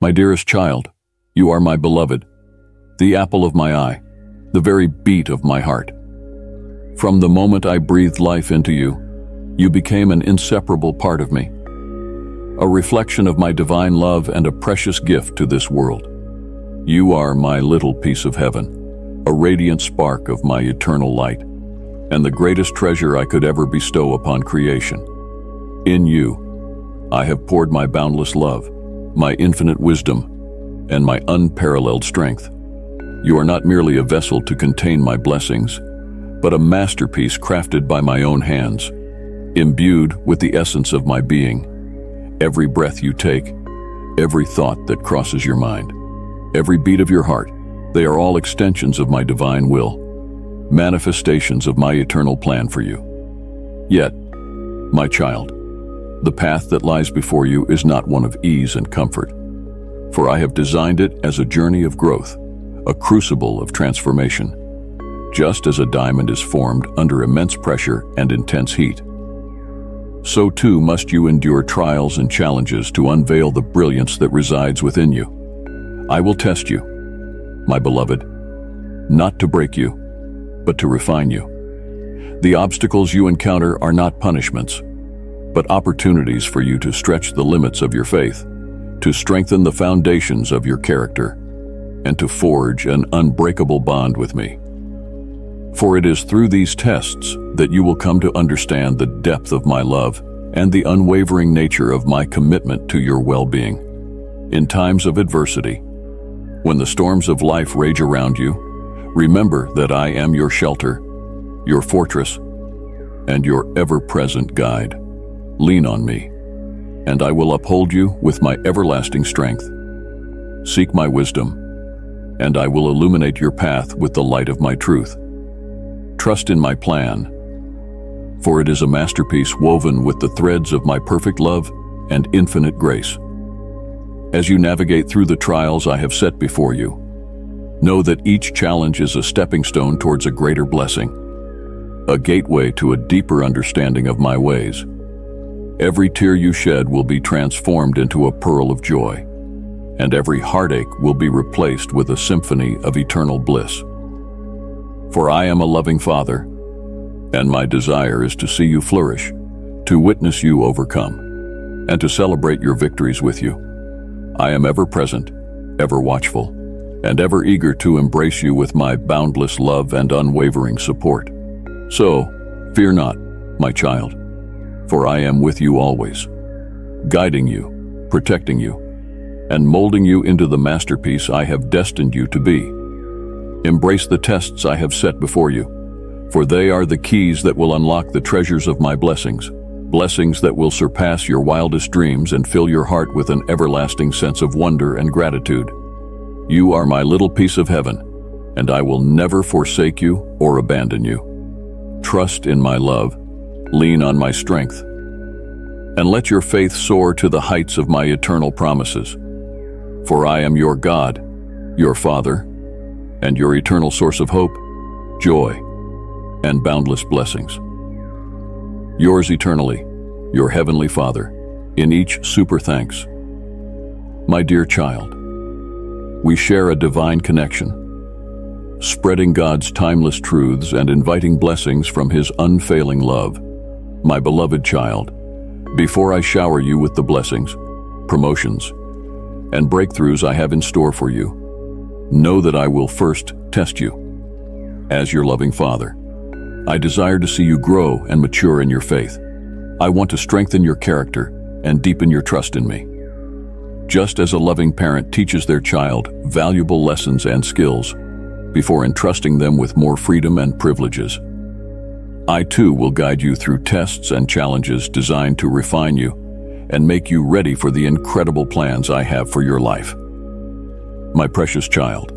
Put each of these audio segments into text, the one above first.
My dearest child, you are my beloved, the apple of my eye, the very beat of my heart. From the moment I breathed life into you, you became an inseparable part of me, a reflection of my divine love and a precious gift to this world. You are my little piece of heaven, a radiant spark of my eternal light, and the greatest treasure I could ever bestow upon creation. In you, I have poured my boundless love, my infinite wisdom, and my unparalleled strength. You are not merely a vessel to contain my blessings, but a masterpiece crafted by my own hands, imbued with the essence of my being. Every breath you take, every thought that crosses your mind, every beat of your heart, they are all extensions of my divine will, manifestations of my eternal plan for you. Yet, my child, the path that lies before you is not one of ease and comfort, for I have designed it as a journey of growth, a crucible of transformation, just as a diamond is formed under immense pressure and intense heat. So too must you endure trials and challenges to unveil the brilliance that resides within you. I will test you, my beloved, not to break you, but to refine you. The obstacles you encounter are not punishments, but opportunities for you to stretch the limits of your faith, to strengthen the foundations of your character, and to forge an unbreakable bond with me. For it is through these tests that you will come to understand the depth of my love and the unwavering nature of my commitment to your well-being. In times of adversity, when the storms of life rage around you, remember that I am your shelter, your fortress, and your ever-present guide. Lean on me, and I will uphold you with my everlasting strength. Seek my wisdom, and I will illuminate your path with the light of my truth. Trust in my plan, for it is a masterpiece woven with the threads of my perfect love and infinite grace. As you navigate through the trials I have set before you, know that each challenge is a stepping stone towards a greater blessing, a gateway to a deeper understanding of my ways. Every tear you shed will be transformed into a pearl of joy, and every heartache will be replaced with a symphony of eternal bliss. For I am a loving Father, and my desire is to see you flourish, to witness you overcome, and to celebrate your victories with you. I am ever present, ever watchful, and ever eager to embrace you with my boundless love and unwavering support. So, fear not, my child, for I am with you always, guiding you, protecting you, and molding you into the masterpiece I have destined you to be. Embrace the tests I have set before you, for they are the keys that will unlock the treasures of my blessings, blessings that will surpass your wildest dreams and fill your heart with an everlasting sense of wonder and gratitude. You are my little piece of heaven, and I will never forsake you or abandon you. Trust in my love, lean on my strength, and let your faith soar to the heights of my eternal promises. For I am your God, your Father, and your eternal source of hope, joy, and boundless blessings. Yours eternally, your Heavenly Father, in each super thanks. My dear child, we share a divine connection, spreading God's timeless truths and inviting blessings from His unfailing love. My beloved child, before I shower you with the blessings, promotions, and breakthroughs I have in store for you, know that I will first test you. As your loving Father, I desire to see you grow and mature in your faith. I want to strengthen your character and deepen your trust in me. Just as a loving parent teaches their child valuable lessons and skills before entrusting them with more freedom and privileges, I too will guide you through tests and challenges designed to refine you and make you ready for the incredible plans I have for your life. My precious child,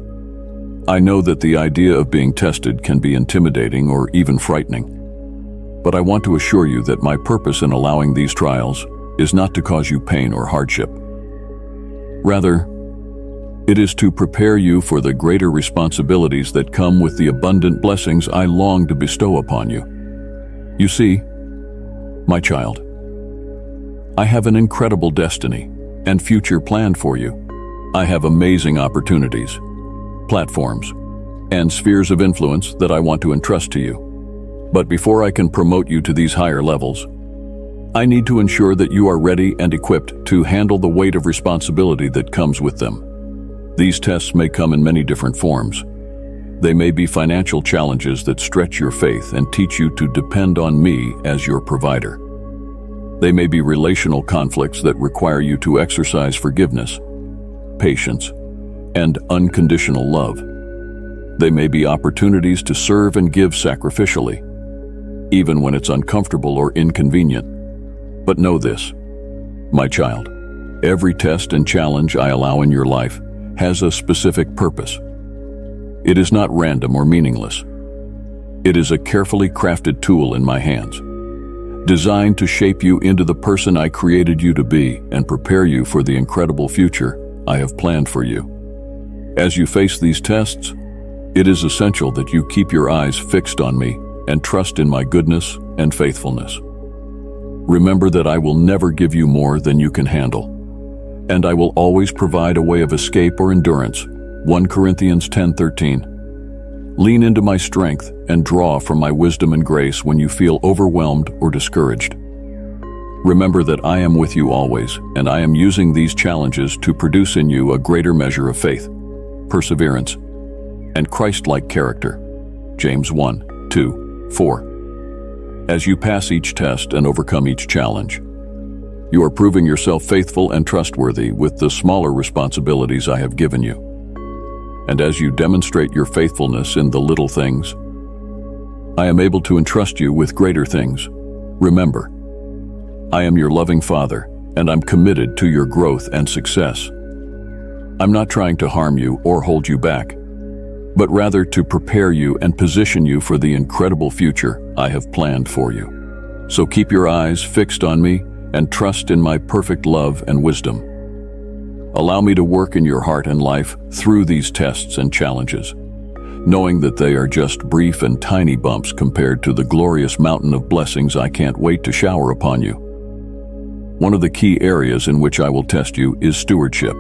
I know that the idea of being tested can be intimidating or even frightening, but I want to assure you that my purpose in allowing these trials is not to cause you pain or hardship. Rather, it is to prepare you for the greater responsibilities that come with the abundant blessings I long to bestow upon you. You see, my child, I have an incredible destiny and future planned for you. I have amazing opportunities, platforms, and spheres of influence that I want to entrust to you. But before I can promote you to these higher levels, I need to ensure that you are ready and equipped to handle the weight of responsibility that comes with them. These tests may come in many different forms. They may be financial challenges that stretch your faith and teach you to depend on me as your provider. They may be relational conflicts that require you to exercise forgiveness, patience, and unconditional love. They may be opportunities to serve and give sacrificially, even when it's uncomfortable or inconvenient. But know this, my child, every test and challenge I allow in your life has a specific purpose. It is not random or meaningless. It is a carefully crafted tool in my hands, designed to shape you into the person I created you to be and prepare you for the incredible future I have planned for you. As you face these tests, it is essential that you keep your eyes fixed on me and trust in my goodness and faithfulness. Remember that I will never give you more than you can handle. And I will always provide a way of escape or endurance. 1 Corinthians 10:13. Lean into my strength and draw from my wisdom and grace when you feel overwhelmed or discouraged. Remember that I am with you always, and I am using these challenges to produce in you a greater measure of faith, perseverance, and Christ-like character. James 1, 2, 4 as you pass each test and overcome each challenge. You are proving yourself faithful and trustworthy with the smaller responsibilities I have given you. And as you demonstrate your faithfulness in the little things, I am able to entrust you with greater things. Remember, I am your loving Father, and I'm committed to your growth and success. I'm not trying to harm you or hold you back but rather to prepare you and position you for the incredible future I have planned for you. So keep your eyes fixed on me and trust in my perfect love and wisdom. Allow me to work in your heart and life through these tests and challenges, knowing that they are just brief and tiny bumps compared to the glorious mountain of blessings I can't wait to shower upon you. One of the key areas in which I will test you is stewardship.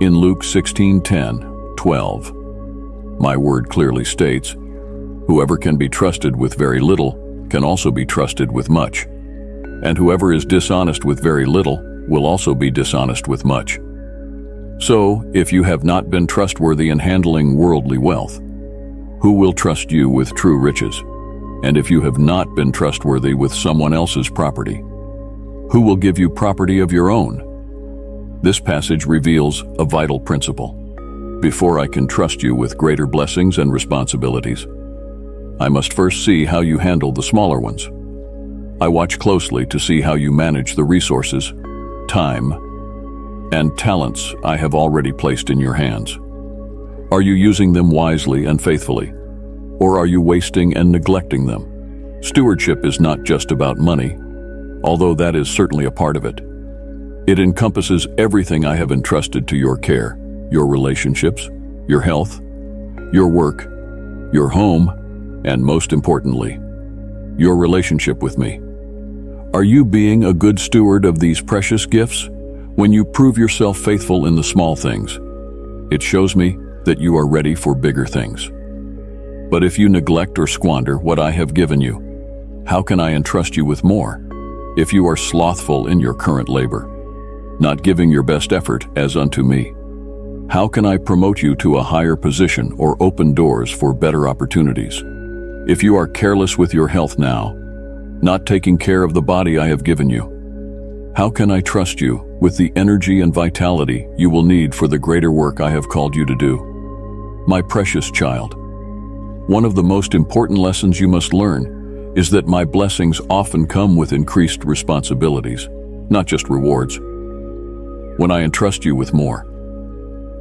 In Luke 16:10, 12, my word clearly states, whoever can be trusted with very little can also be trusted with much. And whoever is dishonest with very little will also be dishonest with much. So, if you have not been trustworthy in handling worldly wealth, who will trust you with true riches? And if you have not been trustworthy with someone else's property, who will give you property of your own? This passage reveals a vital principle before I can trust you with greater blessings and responsibilities. I must first see how you handle the smaller ones. I watch closely to see how you manage the resources, time, and talents I have already placed in your hands. Are you using them wisely and faithfully? Or are you wasting and neglecting them? Stewardship is not just about money, although that is certainly a part of it. It encompasses everything I have entrusted to your care your relationships, your health, your work, your home, and most importantly, your relationship with me. Are you being a good steward of these precious gifts? When you prove yourself faithful in the small things, it shows me that you are ready for bigger things. But if you neglect or squander what I have given you, how can I entrust you with more? If you are slothful in your current labor, not giving your best effort as unto me, how can I promote you to a higher position or open doors for better opportunities? If you are careless with your health now, not taking care of the body I have given you, how can I trust you with the energy and vitality you will need for the greater work I have called you to do? My precious child, one of the most important lessons you must learn is that my blessings often come with increased responsibilities, not just rewards. When I entrust you with more,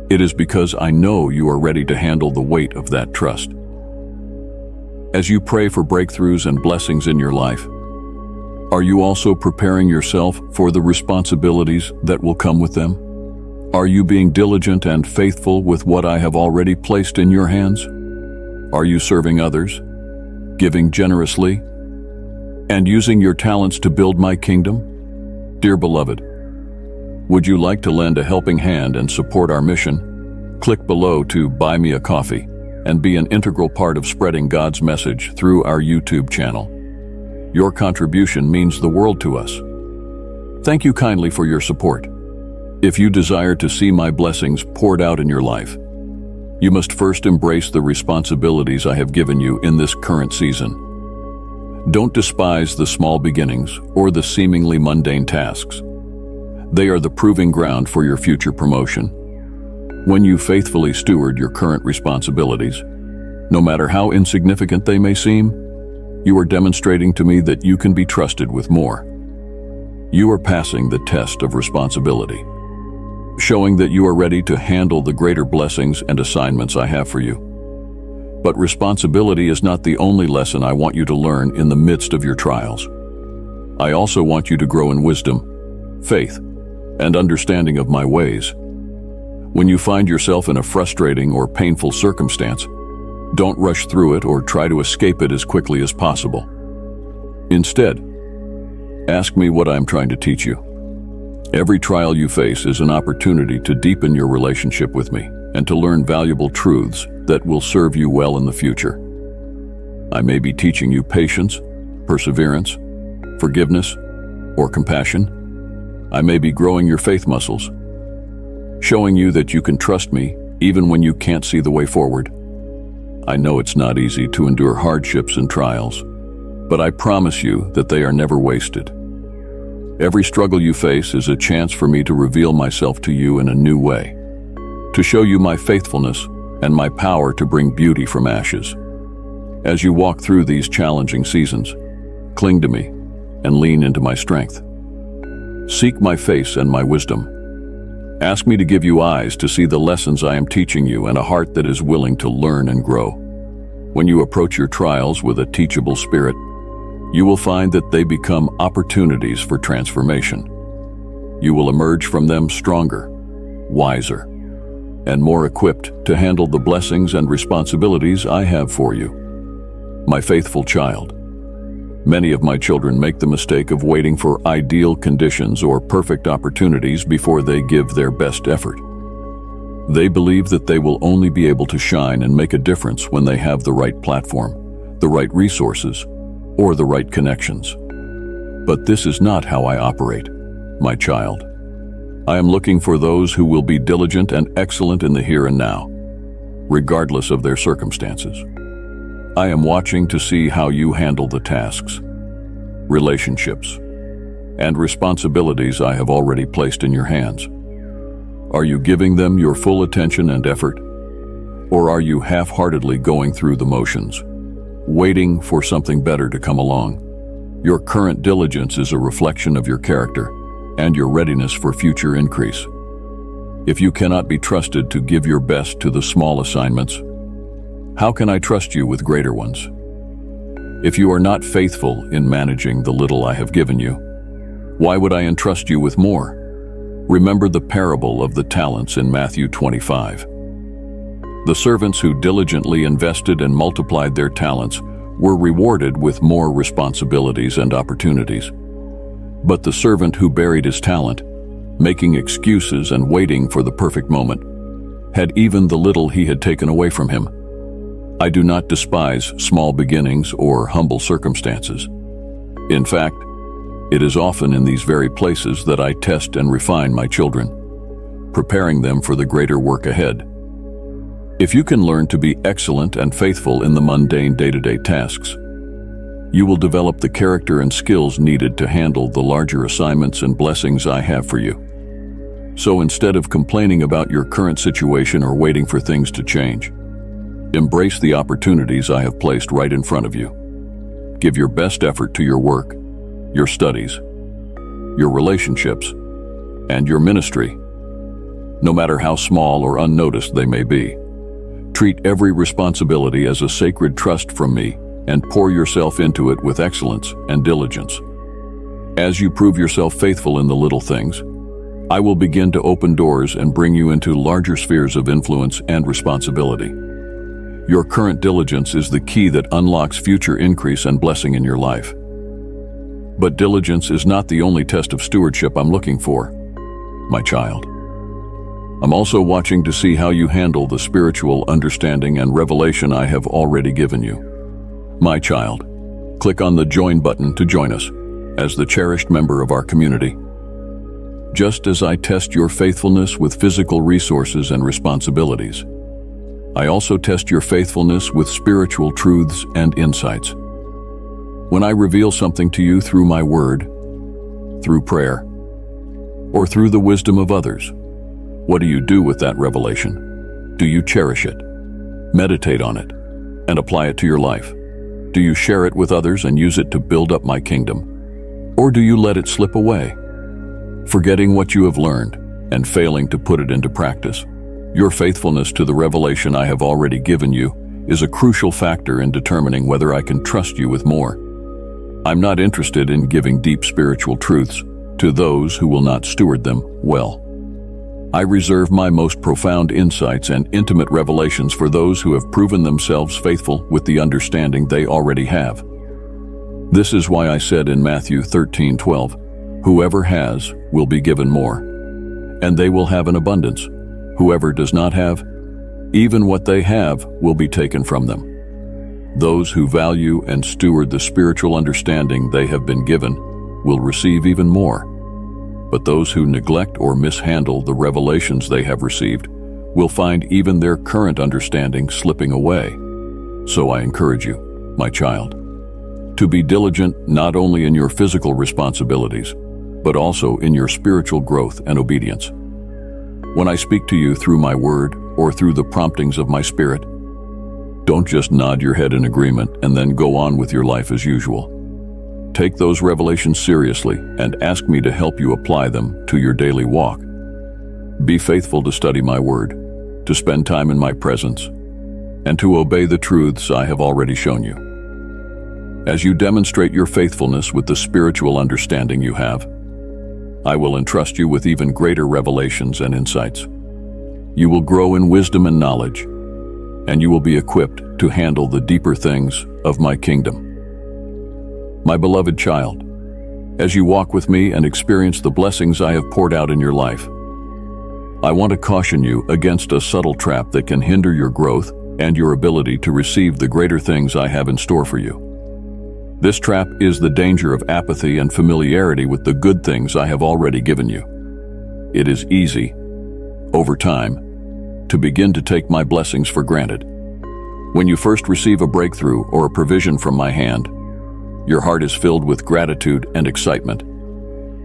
it is because I know you are ready to handle the weight of that trust. As you pray for breakthroughs and blessings in your life, are you also preparing yourself for the responsibilities that will come with them? Are you being diligent and faithful with what I have already placed in your hands? Are you serving others, giving generously, and using your talents to build my kingdom? Dear beloved, Would you like to lend a helping hand and support our mission? Click below to Buy Me a Coffee and be an integral part of spreading God's message through our YouTube channel. Your contribution means the world to us. Thank you kindly for your support. If you desire to see my blessings poured out in your life, you must first embrace the responsibilities I have given you in this current season. Don't despise the small beginnings or the seemingly mundane tasks. They are the proving ground for your future promotion. When you faithfully steward your current responsibilities, no matter how insignificant they may seem, you are demonstrating to me that you can be trusted with more. You are passing the test of responsibility showing that you are ready to handle the greater blessings and assignments I have for you. But responsibility is not the only lesson I want you to learn in the midst of your trials. I also want you to grow in wisdom, faith, and understanding of my ways. When you find yourself in a frustrating or painful circumstance, don't rush through it or try to escape it as quickly as possible. Instead, ask me what I'm trying to teach you. Every trial you face is an opportunity to deepen your relationship with me and to learn valuable truths that will serve you well in the future. I may be teaching you patience, perseverance, forgiveness, or compassion. I may be growing your faith muscles, showing you that you can trust me even when you can't see the way forward. I know it's not easy to endure hardships and trials, but I promise you that they are never wasted. Every struggle you face is a chance for me to reveal myself to you in a new way, to show you my faithfulness and my power to bring beauty from ashes. As you walk through these challenging seasons, cling to me and lean into my strength. Seek my face and my wisdom. Ask me to give you eyes to see the lessons I am teaching you and a heart that is willing to learn and grow. When you approach your trials with a teachable spirit, you will find that they become opportunities for transformation. You will emerge from them stronger, wiser, and more equipped to handle the blessings and responsibilities I have for you. My faithful child, many of my children make the mistake of waiting for ideal conditions or perfect opportunities before they give their best effort. They believe that they will only be able to shine and make a difference when they have the right platform, the right resources, or the right connections. But this is not how I operate, my child. I am looking for those who will be diligent and excellent in the here and now, regardless of their circumstances. I am watching to see how you handle the tasks, relationships, and responsibilities I have already placed in your hands. Are you giving them your full attention and effort? Or are you half-heartedly going through the motions? waiting for something better to come along. Your current diligence is a reflection of your character and your readiness for future increase. If you cannot be trusted to give your best to the small assignments, how can I trust you with greater ones? If you are not faithful in managing the little I have given you, why would I entrust you with more? Remember the parable of the talents in Matthew 25. The servants who diligently invested and multiplied their talents were rewarded with more responsibilities and opportunities. But the servant who buried his talent, making excuses and waiting for the perfect moment, had even the little he had taken away from him. I do not despise small beginnings or humble circumstances. In fact, it is often in these very places that I test and refine my children, preparing them for the greater work ahead. If you can learn to be excellent and faithful in the mundane day-to-day tasks, you will develop the character and skills needed to handle the larger assignments and blessings I have for you. So instead of complaining about your current situation or waiting for things to change, embrace the opportunities I have placed right in front of you. Give your best effort to your work, your studies, your relationships, and your ministry, no matter how small or unnoticed they may be. Treat every responsibility as a sacred trust from me and pour yourself into it with excellence and diligence. As you prove yourself faithful in the little things, I will begin to open doors and bring you into larger spheres of influence and responsibility. Your current diligence is the key that unlocks future increase and blessing in your life. But diligence is not the only test of stewardship I'm looking for. my child. I'm also watching to see how you handle the spiritual understanding and revelation I have already given you. My child, click on the Join button to join us as the cherished member of our community. Just as I test your faithfulness with physical resources and responsibilities, I also test your faithfulness with spiritual truths and insights. When I reveal something to you through my word, through prayer, or through the wisdom of others, what do you do with that revelation? Do you cherish it, meditate on it, and apply it to your life? Do you share it with others and use it to build up my kingdom? Or do you let it slip away, forgetting what you have learned and failing to put it into practice? Your faithfulness to the revelation I have already given you is a crucial factor in determining whether I can trust you with more. I'm not interested in giving deep spiritual truths to those who will not steward them well. I reserve my most profound insights and intimate revelations for those who have proven themselves faithful with the understanding they already have. This is why I said in Matthew 13:12, Whoever has will be given more, and they will have an abundance. Whoever does not have, even what they have will be taken from them. Those who value and steward the spiritual understanding they have been given will receive even more. But those who neglect or mishandle the revelations they have received will find even their current understanding slipping away. So I encourage you, my child, to be diligent not only in your physical responsibilities, but also in your spiritual growth and obedience. When I speak to you through my word or through the promptings of my spirit, don't just nod your head in agreement and then go on with your life as usual. Take those revelations seriously and ask me to help you apply them to your daily walk. Be faithful to study my word, to spend time in my presence, and to obey the truths I have already shown you. As you demonstrate your faithfulness with the spiritual understanding you have, I will entrust you with even greater revelations and insights. You will grow in wisdom and knowledge, and you will be equipped to handle the deeper things of my kingdom. My beloved child, as you walk with me and experience the blessings I have poured out in your life, I want to caution you against a subtle trap that can hinder your growth and your ability to receive the greater things I have in store for you. This trap is the danger of apathy and familiarity with the good things I have already given you. It is easy, over time, to begin to take my blessings for granted. When you first receive a breakthrough or a provision from my hand, your heart is filled with gratitude and excitement.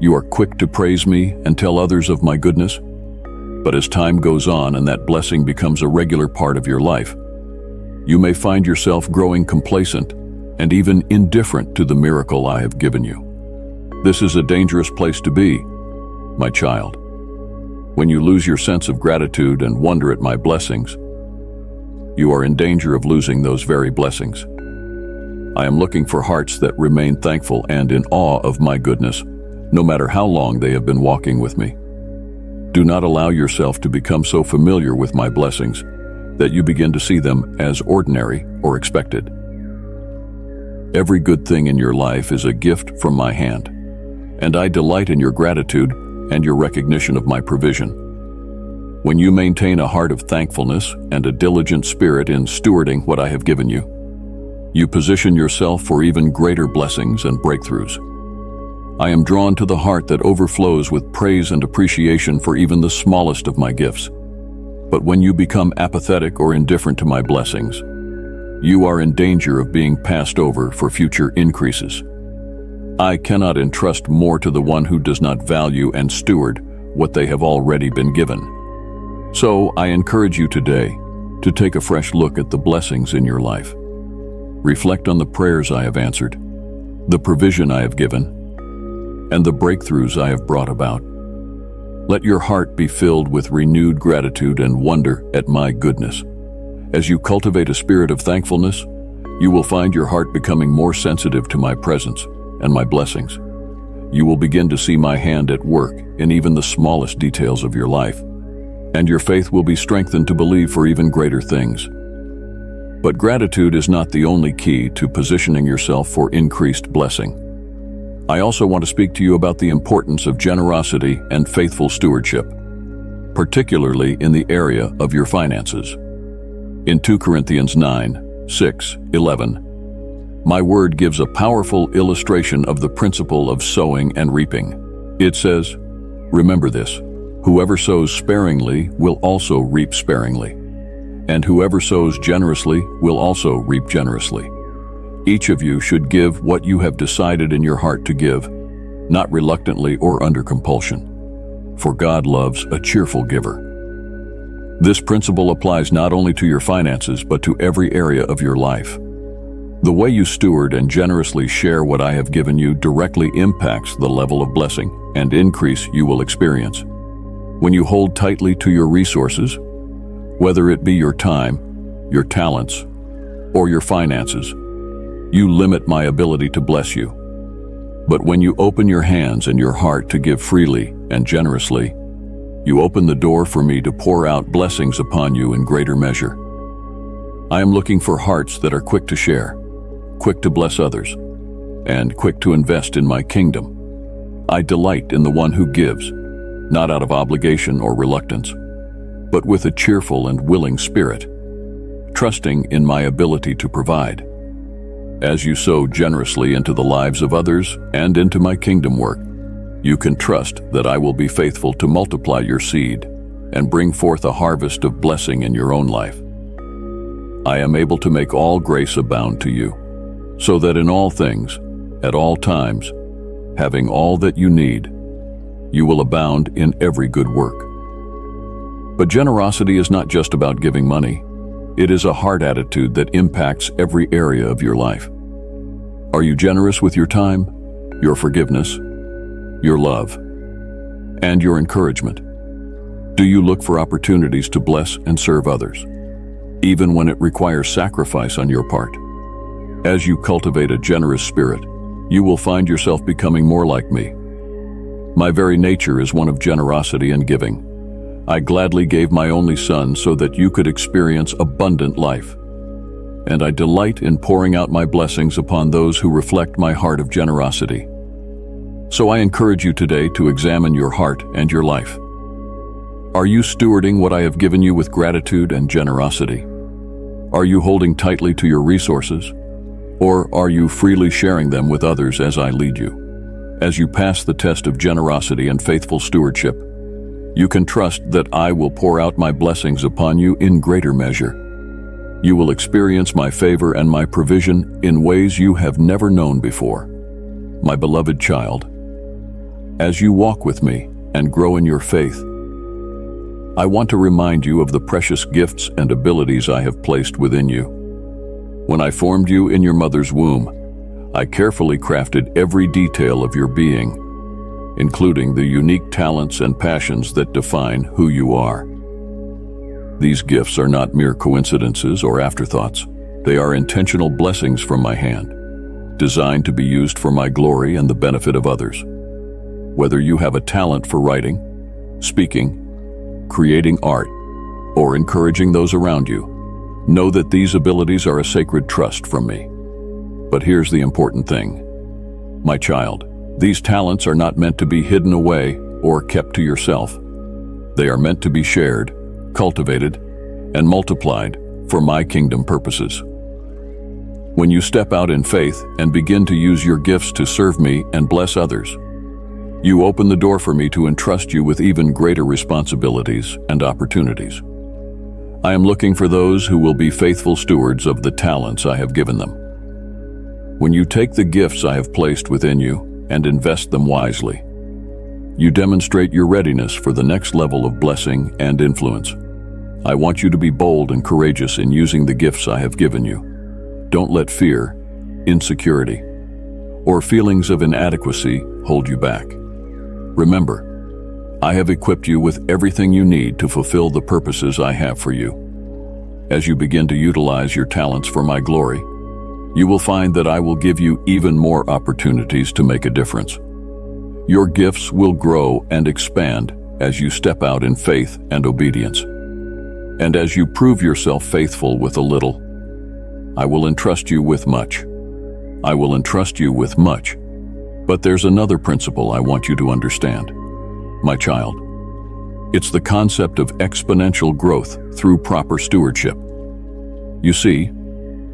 You are quick to praise me and tell others of my goodness. But as time goes on and that blessing becomes a regular part of your life, you may find yourself growing complacent and even indifferent to the miracle I have given you. This is a dangerous place to be, my child. When you lose your sense of gratitude and wonder at my blessings, you are in danger of losing those very blessings. I am looking for hearts that remain thankful and in awe of my goodness, no matter how long they have been walking with me. Do not allow yourself to become so familiar with my blessings that you begin to see them as ordinary or expected. Every good thing in your life is a gift from my hand, and I delight in your gratitude and your recognition of my provision. When you maintain a heart of thankfulness and a diligent spirit in stewarding what I have given you, you position yourself for even greater blessings and breakthroughs. I am drawn to the heart that overflows with praise and appreciation for even the smallest of my gifts. But when you become apathetic or indifferent to my blessings, you are in danger of being passed over for future increases. I cannot entrust more to the one who does not value and steward what they have already been given. So I encourage you today to take a fresh look at the blessings in your life. Reflect on the prayers I have answered, the provision I have given, and the breakthroughs I have brought about. Let your heart be filled with renewed gratitude and wonder at my goodness. As you cultivate a spirit of thankfulness, you will find your heart becoming more sensitive to my presence and my blessings. You will begin to see my hand at work in even the smallest details of your life, and your faith will be strengthened to believe for even greater things. But gratitude is not the only key to positioning yourself for increased blessing. I also want to speak to you about the importance of generosity and faithful stewardship, particularly in the area of your finances. In 2 Corinthians 9, 6, 11, my word gives a powerful illustration of the principle of sowing and reaping. It says, Remember this, whoever sows sparingly will also reap sparingly, and whoever sows generously will also reap generously. Each of you should give what you have decided in your heart to give, not reluctantly or under compulsion, for God loves a cheerful giver. This principle applies not only to your finances, but to every area of your life. The way you steward and generously share what I have given you directly impacts the level of blessing and increase you will experience. When you hold tightly to your resources, whether it be your time, your talents, or your finances, you limit my ability to bless you. But when you open your hands and your heart to give freely and generously, you open the door for me to pour out blessings upon you in greater measure. I am looking for hearts that are quick to share, quick to bless others, and quick to invest in my kingdom. I delight in the one who gives, not out of obligation or reluctance, but with a cheerful and willing spirit, trusting in my ability to provide. As you sow generously into the lives of others and into my kingdom work, you can trust that I will be faithful to multiply your seed and bring forth a harvest of blessing in your own life. I am able to make all grace abound to you, so that in all things, at all times, having all that you need, you will abound in every good work. But generosity is not just about giving money. It is a heart attitude that impacts every area of your life. Are you generous with your time, your forgiveness, your love, and your encouragement? Do you look for opportunities to bless and serve others, even when it requires sacrifice on your part? As you cultivate a generous spirit, you will find yourself becoming more like me. My very nature is one of generosity and giving. I gladly gave my only son so that you could experience abundant life. And I delight in pouring out my blessings upon those who reflect my heart of generosity. So I encourage you today to examine your heart and your life. Are you stewarding what I have given you with gratitude and generosity? Are you holding tightly to your resources? Or are you freely sharing them with others as I lead you? As you pass the test of generosity and faithful stewardship, you can trust that I will pour out my blessings upon you in greater measure. You will experience my favor and my provision in ways you have never known before. My beloved child, as you walk with me and grow in your faith, I want to remind you of the precious gifts and abilities I have placed within you. When I formed you in your mother's womb, I carefully crafted every detail of your being including the unique talents and passions that define who you are. These gifts are not mere coincidences or afterthoughts. They are intentional blessings from my hand, designed to be used for my glory and the benefit of others. Whether you have a talent for writing, speaking, creating art, or encouraging those around you, know that these abilities are a sacred trust from me. But here's the important thing. My child, these talents are not meant to be hidden away or kept to yourself. They are meant to be shared, cultivated, and multiplied for my kingdom purposes. When you step out in faith and begin to use your gifts to serve me and bless others, you open the door for me to entrust you with even greater responsibilities and opportunities. I am looking for those who will be faithful stewards of the talents I have given them. When you take the gifts I have placed within you and invest them wisely. You demonstrate your readiness for the next level of blessing and influence. I want you to be bold and courageous in using the gifts I have given you. Don't let fear, insecurity, or feelings of inadequacy hold you back. Remember, I have equipped you with everything you need to fulfill the purposes I have for you. As you begin to utilize your talents for my glory, you will find that I will give you even more opportunities to make a difference. Your gifts will grow and expand as you step out in faith and obedience. And as you prove yourself faithful with a little, I will entrust you with much. I will entrust you with much, But there's another principle I want you to understand. My child, it's the concept of exponential growth through proper stewardship. You see,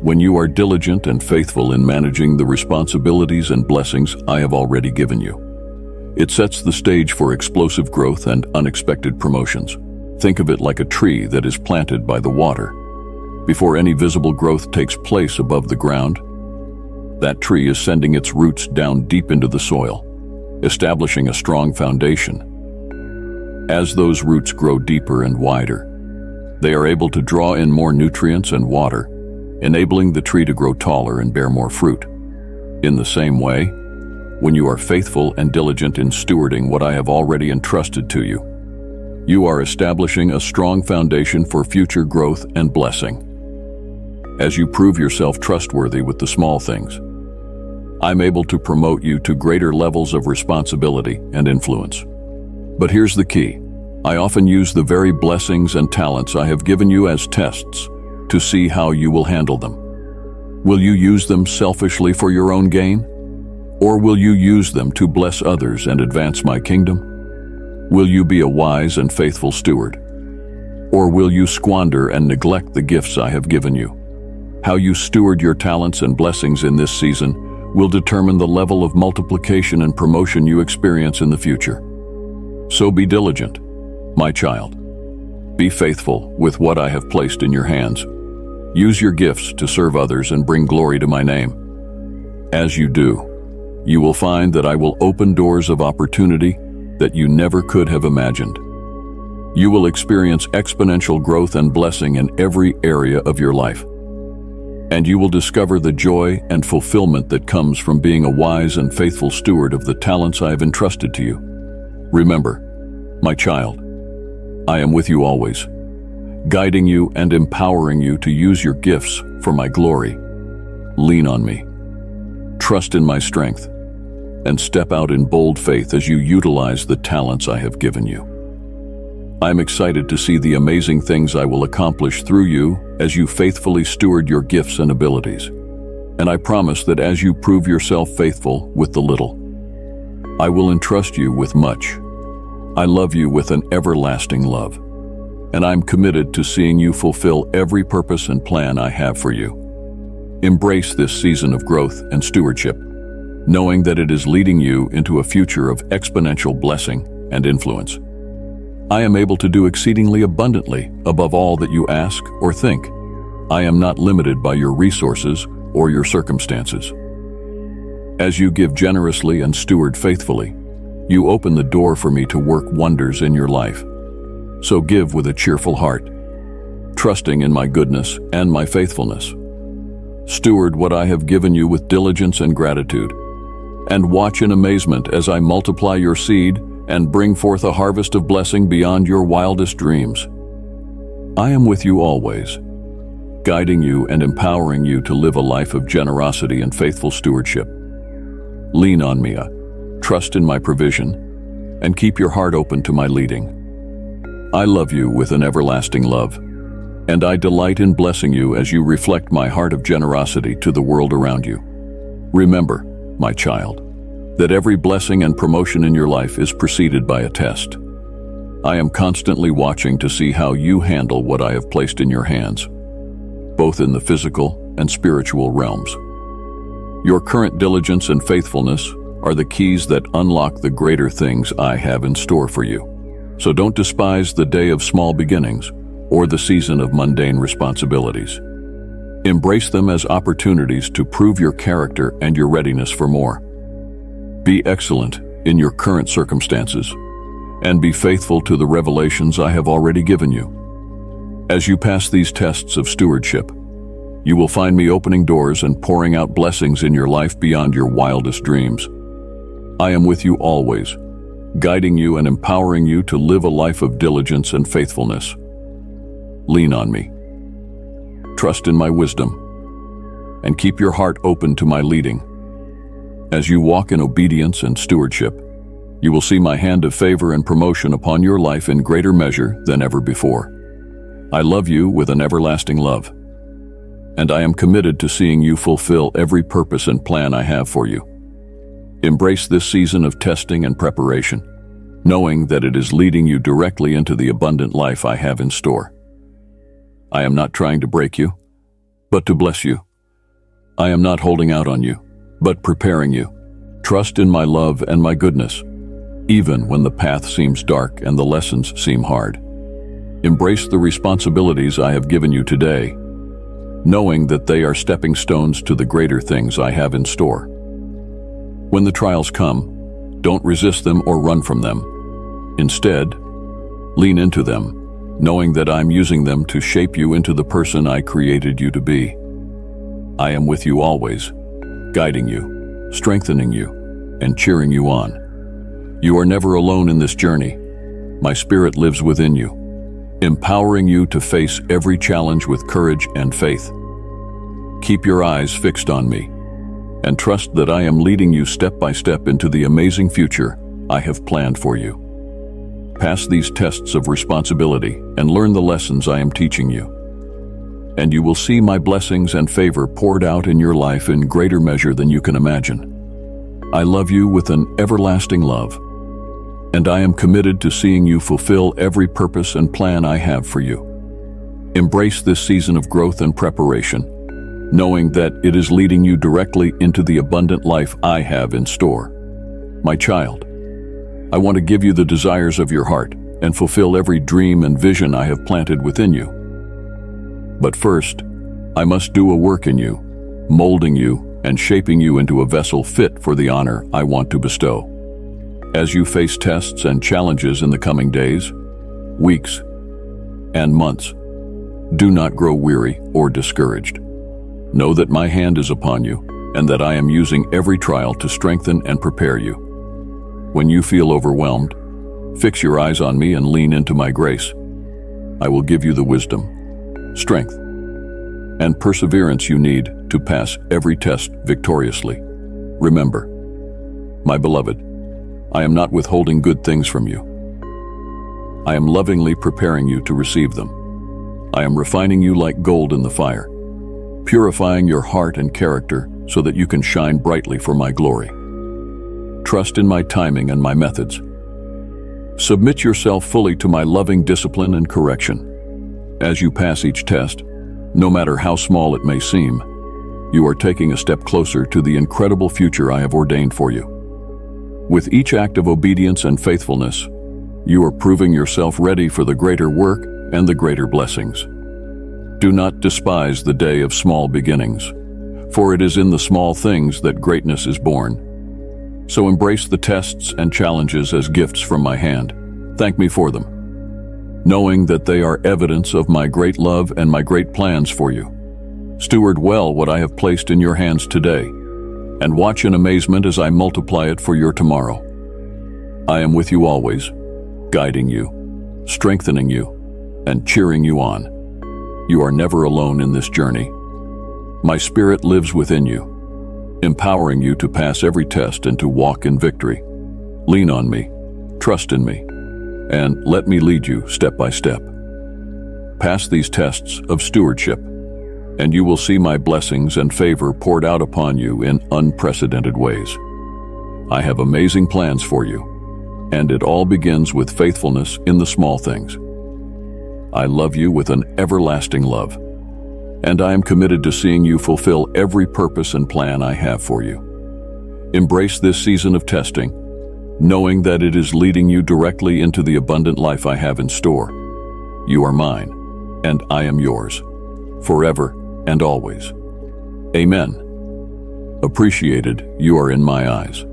when you are diligent and faithful in managing the responsibilities and blessings I have already given you, it sets the stage for explosive growth and unexpected promotions. Think of it like a tree that is planted by the water. Before any visible growth takes place above the ground, that tree is sending its roots down deep into the soil, establishing a strong foundation. As those roots grow deeper and wider, they are able to draw in more nutrients and water, enabling the tree to grow taller and bear more fruit. In the same way, when you are faithful and diligent in stewarding what I have already entrusted to you. You are establishing a strong foundation for future growth and blessing. As you prove yourself trustworthy with the small things, I'm able to promote you to greater levels of responsibility and influence. But here's the key. I often use the very blessings and talents I have given you as tests to see how you will handle them. Will you use them selfishly for your own gain? Or will you use them to bless others and advance my kingdom? Will you be a wise and faithful steward? Or will you squander and neglect the gifts I have given you? How you steward your talents and blessings in this season will determine the level of multiplication and promotion you experience in the future. So be diligent, my child. Be faithful with what I have placed in your hands. Use your gifts to serve others and bring glory to my name. As you do, you will find that I will open doors of opportunity that you never could have imagined. You will experience exponential growth and blessing in every area of your life. And you will discover the joy and fulfillment that comes from being a wise and faithful steward of the talents I have entrusted to you. Remember, my child, I am with you always, guiding you and empowering you to use your gifts for my glory. Lean on me. Trust in my strength and step out in bold faith as you utilize the talents I have given you. I'm excited to see the amazing things I will accomplish through you as you faithfully steward your gifts and abilities. And I promise that as you prove yourself faithful with the little, I will entrust you with much. I love you with an everlasting love, and I'm committed to seeing you fulfill every purpose and plan I have for you. Embrace this season of growth and stewardship knowing that it is leading you into a future of exponential blessing and influence. I am able to do exceedingly abundantly above all that you ask or think. I am not limited by your resources or your circumstances. As you give generously and steward faithfully, you open the door for me to work wonders in your life. So give with a cheerful heart, trusting in my goodness and my faithfulness. Steward what I have given you with diligence and gratitude, and watch in amazement as I multiply your seed and bring forth a harvest of blessing beyond your wildest dreams. I am with you always, guiding you and empowering you to live a life of generosity and faithful stewardship. Lean on me, uh, trust in my provision, and keep your heart open to my leading. I love you with an everlasting love, and I delight in blessing you as you reflect my heart of generosity to the world around you. Remember, my child, that every blessing and promotion in your life is preceded by a test. I am constantly watching to see how you handle what I have placed in your hands, both in the physical and spiritual realms. Your current diligence and faithfulness are the keys that unlock the greater things I have in store for you. So don't despise the day of small beginnings or the season of mundane responsibilities. Embrace them as opportunities to prove your character and your readiness for more. Be excellent in your current circumstances, and be faithful to the revelations I have already given you. As you pass these tests of stewardship, you will find me opening doors and pouring out blessings in your life beyond your wildest dreams. I am with you always, guiding you and empowering you to live a life of diligence and faithfulness. Lean on me trust in my wisdom, and keep your heart open to my leading. As you walk in obedience and stewardship, you will see my hand of favor and promotion upon your life in greater measure than ever before. I love you with an everlasting love, and I am committed to seeing you fulfill every purpose and plan I have for you. Embrace this season of testing and preparation, knowing that it is leading you directly into the abundant life I have in store. I am not trying to break you, but to bless you. I am not holding out on you, but preparing you. Trust in my love and my goodness, even when the path seems dark and the lessons seem hard. Embrace the responsibilities I have given you today, knowing that they are stepping stones to the greater things I have in store. When the trials come, don't resist them or run from them. Instead, lean into them, knowing that I'm using them to shape you into the person I created you to be. I am with you always, guiding you, strengthening you, and cheering you on. You are never alone in this journey. My spirit lives within you, empowering you to face every challenge with courage and faith. Keep your eyes fixed on me, and trust that I am leading you step by step into the amazing future I have planned for you. Pass these tests of responsibility and learn the lessons I am teaching you. And you will see my blessings and favor poured out in your life in greater measure than you can imagine. I love you with an everlasting love, and I am committed to seeing you fulfill every purpose and plan I have for you. Embrace this season of growth and preparation knowing that it is leading you directly into the abundant life I have in store. My child, I want to give you the desires of your heart and fulfill every dream and vision I have planted within you. But first, I must do a work in you, molding you and shaping you into a vessel fit for the honor I want to bestow. As you face tests and challenges in the coming days, weeks, and months, do not grow weary or discouraged. Know that my hand is upon you, and that I am using every trial to strengthen and prepare you. When you feel overwhelmed, fix your eyes on me and lean into my grace. I will give you the wisdom, strength, and perseverance you need to pass every test victoriously. Remember, my beloved, I am not withholding good things from you. I am lovingly preparing you to receive them. I am refining you like gold in the fire purifying your heart and character so that you can shine brightly for my glory. Trust in my timing and my methods. Submit yourself fully to my loving discipline and correction. As you pass each test, no matter how small it may seem, you are taking a step closer to the incredible future I have ordained for you. With each act of obedience and faithfulness, you are proving yourself ready for the greater work and the greater blessings. Do not despise the day of small beginnings, for it is in the small things that greatness is born. So embrace the tests and challenges as gifts from my hand. Thank me for them, knowing that they are evidence of my great love and my great plans for you. Steward well what I have placed in your hands today, and watch in amazement as I multiply it for your tomorrow. I am with you always, guiding you, strengthening you, and cheering you on. You are never alone in this journey. My spirit lives within you, empowering you to pass every test and to walk in victory. Lean on me, trust in me, and let me lead you step by step. Pass these tests of stewardship, and you will see my blessings and favor poured out upon you in unprecedented ways. I have amazing plans for you, and it all begins with faithfulness in the small things. I love you with an everlasting love, and I am committed to seeing you fulfill every purpose and plan I have for you. Embrace this season of testing, knowing that it is leading you directly into the abundant life I have in store. You are mine, and I am yours, forever and always. Amen. Appreciated, you are in my eyes.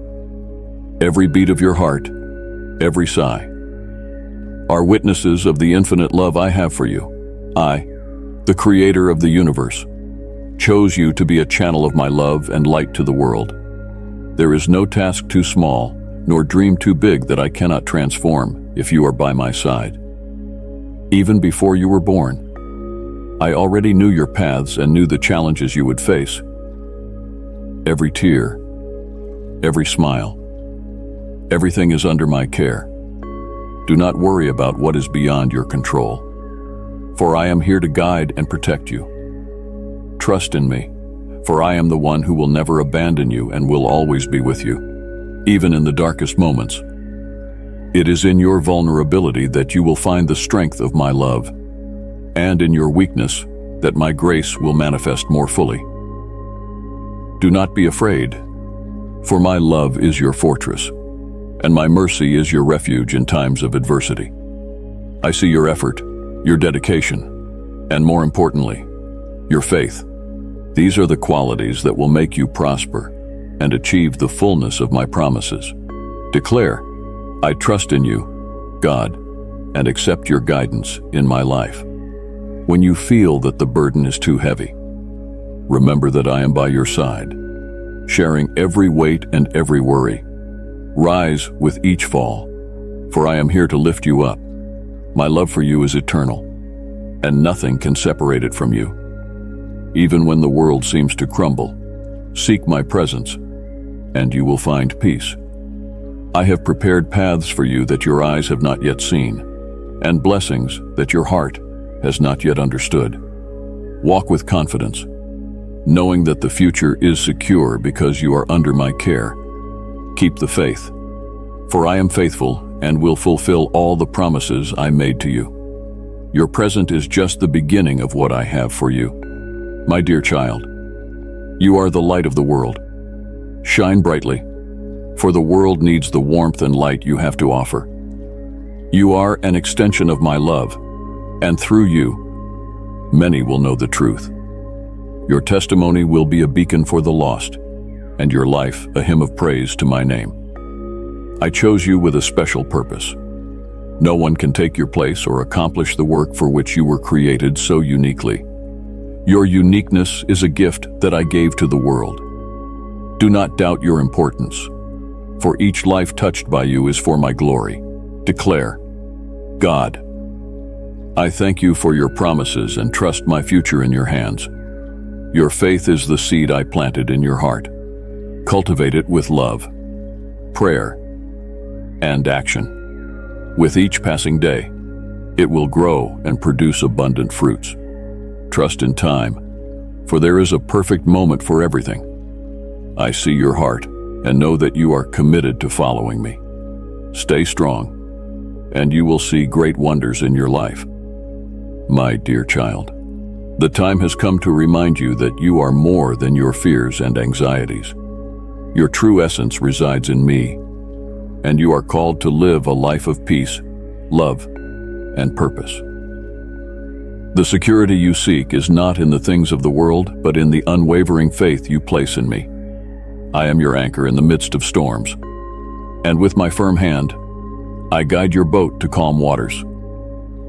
Every beat of your heart, every sigh, are witnesses of the infinite love I have for you. I, the creator of the universe, chose you to be a channel of my love and light to the world. There is no task too small, nor dream too big that I cannot transform if you are by my side. Even before you were born, I already knew your paths and knew the challenges you would face. Every tear, every smile, everything is under my care. Do not worry about what is beyond your control, for I am here to guide and protect you. Trust in me, for I am the one who will never abandon you and will always be with you. Even in the darkest moments. It is in your vulnerability that you will find the strength of my love, and in your weakness that my grace will manifest more fully. Do not be afraid, for my love is your fortress, and my mercy is your refuge in times of adversity. I see your effort, your dedication, and more importantly, your faith. These are the qualities that will make you prosper and achieve the fullness of my promises. Declare, I trust in you, God, and accept your guidance in my life. When you feel that the burden is too heavy, remember that I am by your side, sharing every weight and every worry. Rise with each fall, for I am here to lift you up. My love for you is eternal, and nothing can separate it from you. Even when the world seems to crumble, seek my presence, and you will find peace. I have prepared paths for you that your eyes have not yet seen, and blessings that your heart has not yet understood. Walk with confidence, knowing that the future is secure because you are under my care. Keep the faith, for I am faithful and will fulfill all the promises I made to you. Your present is just the beginning of what I have for you. My dear child, you are the light of the world. Shine brightly for the world needs the warmth and light you have to offer. You are an extension of my love, and through you, many will know the truth. Your testimony will be a beacon for the lost, and your life a hymn of praise to my name. I chose you with a special purpose. No one can take your place or accomplish the work for which you were created so uniquely. Your uniqueness is a gift that I gave to the world. Do not doubt your importance for each life touched by you is for my glory. Declare, God, I thank you for your promises and trust my future in your hands. Your faith is the seed I planted in your heart. Cultivate it with love, prayer, and action. With each passing day, it will grow and produce abundant fruits. Trust in time, for there is a perfect moment for everything. I see your heart and know that you are committed to following me. Stay strong, and you will see great wonders in your life. My dear child, the time has come to remind you that you are more than your fears and anxieties. Your true essence resides in me, and you are called to live a life of peace, love, and purpose. The security you seek is not in the things of the world, but in the unwavering faith you place in me. I am your anchor in the midst of storms. And with my firm hand, I guide your boat to calm waters.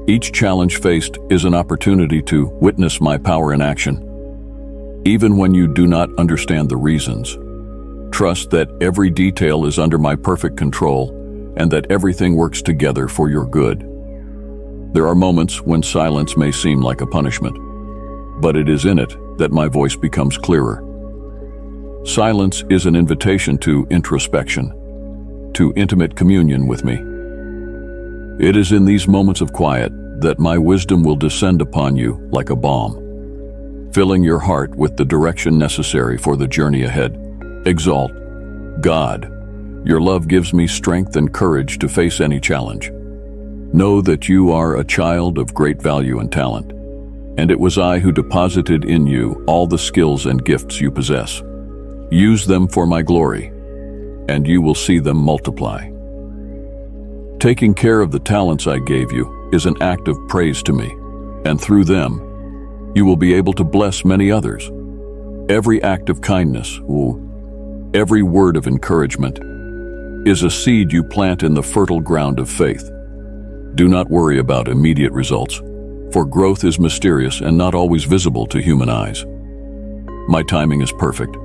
Each challenge faced is an opportunity to witness my power in action. Even when you do not understand the reasons, trust that every detail is under my perfect control and that everything works together for your good. There are moments when silence may seem like a punishment, but it is in it that my voice becomes clearer. Silence is an invitation to introspection, to intimate communion with me. It is in these moments of quiet that my wisdom will descend upon you like a balm, filling your heart with the direction necessary for the journey ahead. Exalt, God, your love gives me strength and courage to face any challenge. Know that you are a child of great value and talent, and it was I who deposited in you all the skills and gifts you possess. Use them for my glory, and you will see them multiply. Taking care of the talents I gave you is an act of praise to me, and through them, you will be able to bless many others. Every act of kindness, ooh, every word of encouragement, is a seed you plant in the fertile ground of faith. Do not worry about immediate results, for growth is mysterious and not always visible to human eyes. My timing is perfect,